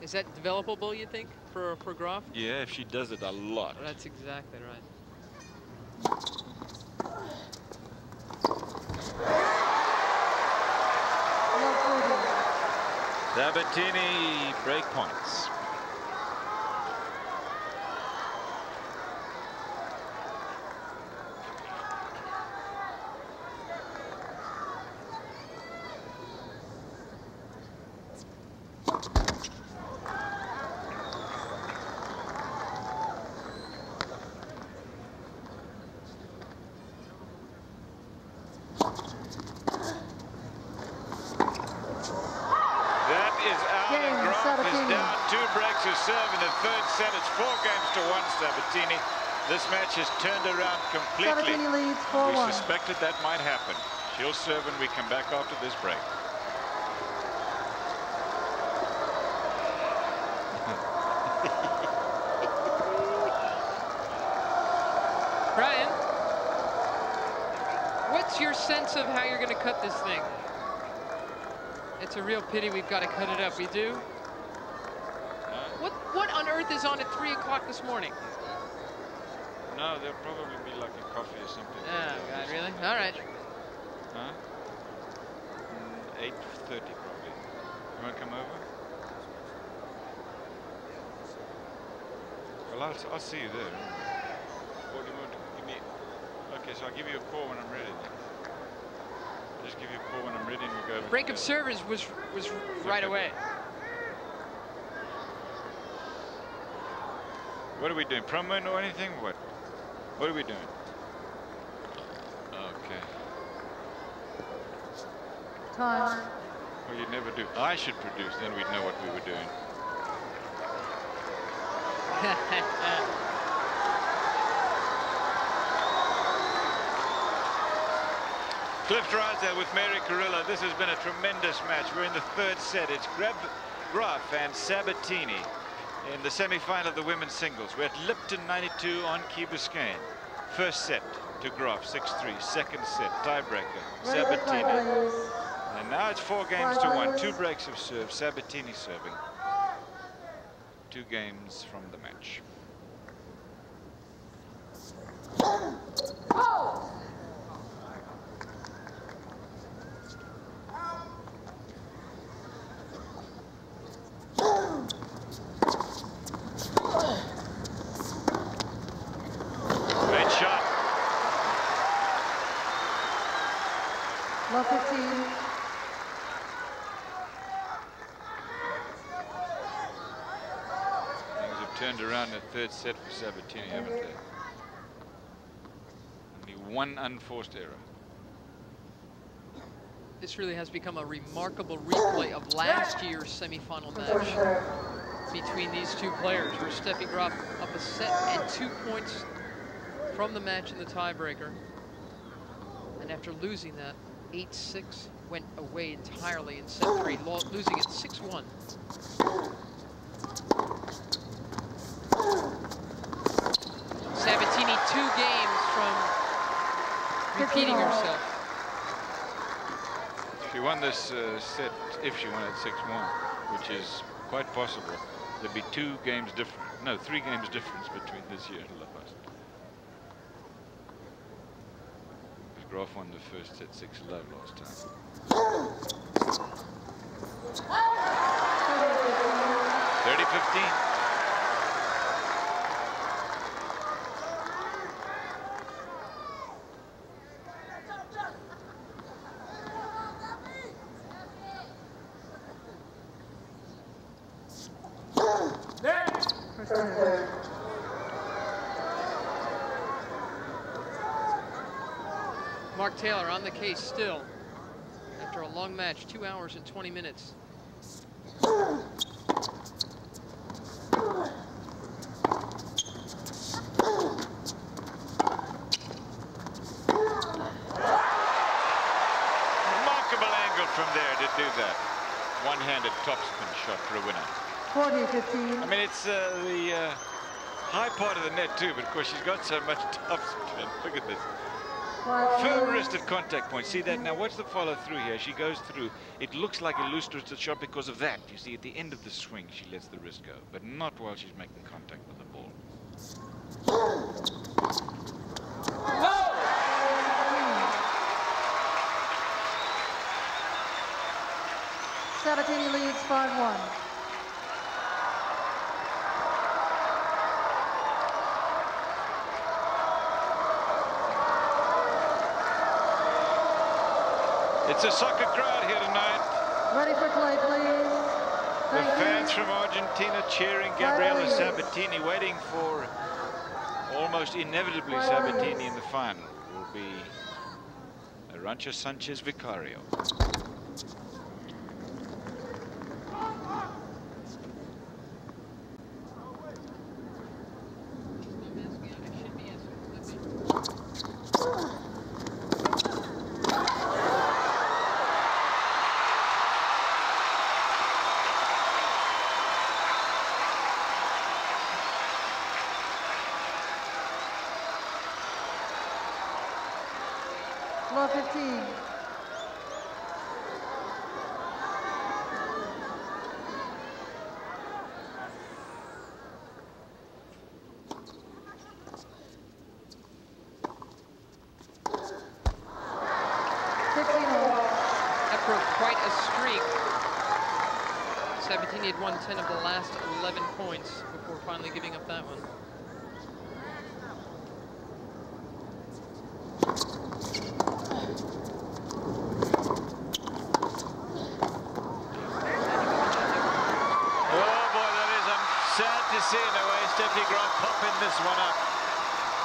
Is that developable, you think, for, for Graf? Yeah, if she does it a lot. That's exactly right. Sabatini break points. Sabatini. This match has turned around completely. Sabatini leads 4 We suspected that might happen. She'll serve when we come back after this break. Brian, what's your sense of how you're going to cut this thing? It's a real pity we've got to cut it up. We do? What what on earth is on at 3 o'clock this morning? No, there'll probably be like a coffee or something. Oh, God, really? All right. Huh? Mm, 8.30 probably. You want to come over? Well, I'll, I'll see you there. Or do you want to give me... Okay, so I'll give you a call when I'm ready then. Just give you a call when I'm ready and we'll go Break of service was, was right okay. away. What are we doing? Promo or anything? What? What are we doing? Okay. Time. Well, you'd never do. I should produce, then we'd know what we were doing. Cliff Drysdale with Mary Carillo. This has been a tremendous match. We're in the third set. It's Greb Graf and Sabatini in the semi-final of the women's singles. We're at Lipton 92 on Key Biscayne. First set to Graf, 6-3. Second set, tiebreaker, Sabatini. And now it's four games to one. Two breaks of serve, Sabatini serving. Two games from the match. Oh! Third set for Sabatini, haven't they? Only one unforced error. This really has become a remarkable replay of last year's semifinal match between these two players, where Steffi Graf up a set and two points from the match in the tiebreaker. And after losing that, 8-6 went away entirely in set three, losing it 6-1. Sabatini two games from repeating herself. She won this uh, set if she won at 6-1, which is quite possible. There'd be two games different, no, three games difference between this year and La Paz. Graf won the first set 6 love last time. 30-15. Taylor on the case still after a long match, two hours and 20 minutes. Remarkable angle from there to do that. One-handed topspin shot for a winner. 40, 15. I mean, it's uh, the uh, high part of the net too, but of course she's got so much topspin. Look at this. Firm wristed contact point. See that? Now watch the follow through here. She goes through. It looks like a loose wristed shot because of that. You see, at the end of the swing, she lets the wrist go, but not while she's making contact with the ball. Sabatini leads 5-1. It's a soccer crowd here tonight. Ready for play, please. The Thank you. fans from Argentina cheering Gabriela Sabatini, waiting for almost inevitably Sabatini in the final. Will be Arantxa Sanchez Vicario. Floor 15. Fifteen all. That broke quite a streak. Sabatini had won 10 of the last 11 points before finally giving up that one. Oh boy, that is, I'm sad to see in a way Steffi Graf popping this one up.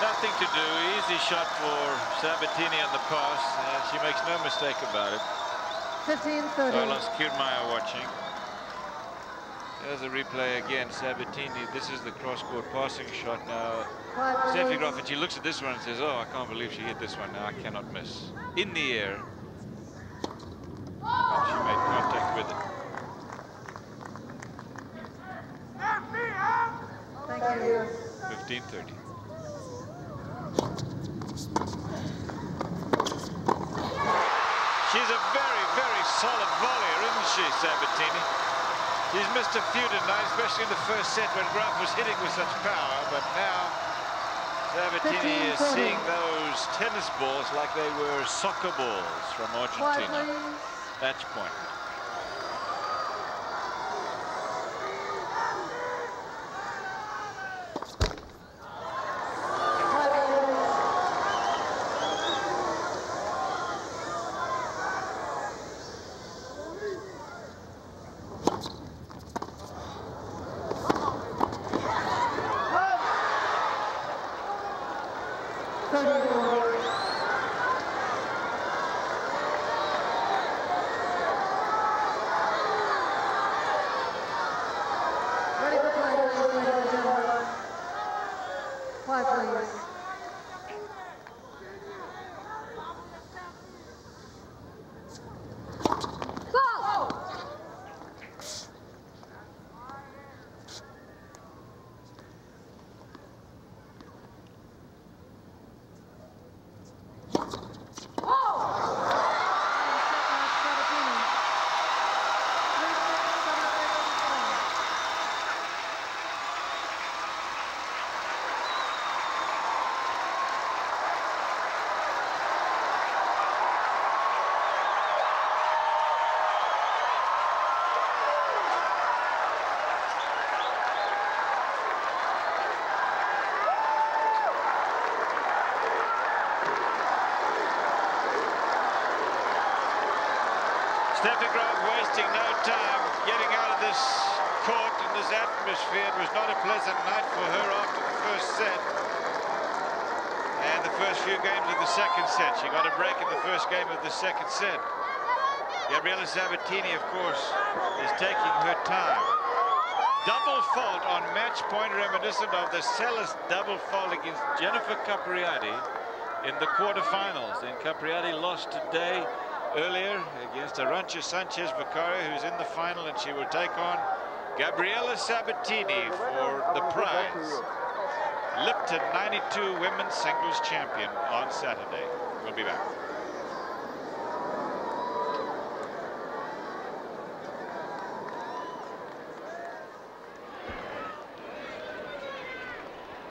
Nothing to do, easy shot for Sabatini on the pass, and she makes no mistake about it. 15 30. Carlos Kirmayr watching. There's a replay again, Sabatini, this is the cross-court passing shot now. Steffi. Graf, and she looks at this one and says, oh, I can't believe she hit this one now, I cannot miss. In the air. And she made contact with it. Thank you. 15-30. She's a very, very solid volleyer, isn't she, Sabatini? She's missed a few tonight, especially in the first set when Graf was hitting with such power, but now Sabatini is 15-30. seeing those tennis balls like they were soccer balls from Argentina. Match point. Quiet, please. Thirty-four. Ready for play, please, ladies and gentlemen. Quiet, please. Steffi Graf wasting no time getting out of this court and this atmosphere. It was not a pleasant night for her after the first set. And the first few games of the second set. She got a break in the first game of the second set. Gabriela Sabatini, of course, is taking her time. Double fault on match point reminiscent of the Seles double fault against Jennifer Capriati in the quarterfinals. And Capriati lost today earlier against Arantxa Sanchez Vicario, who's in the final, and she will take on Gabriela Sabatini for the prize. Lipton 92 women's singles champion on Saturday. We'll be back.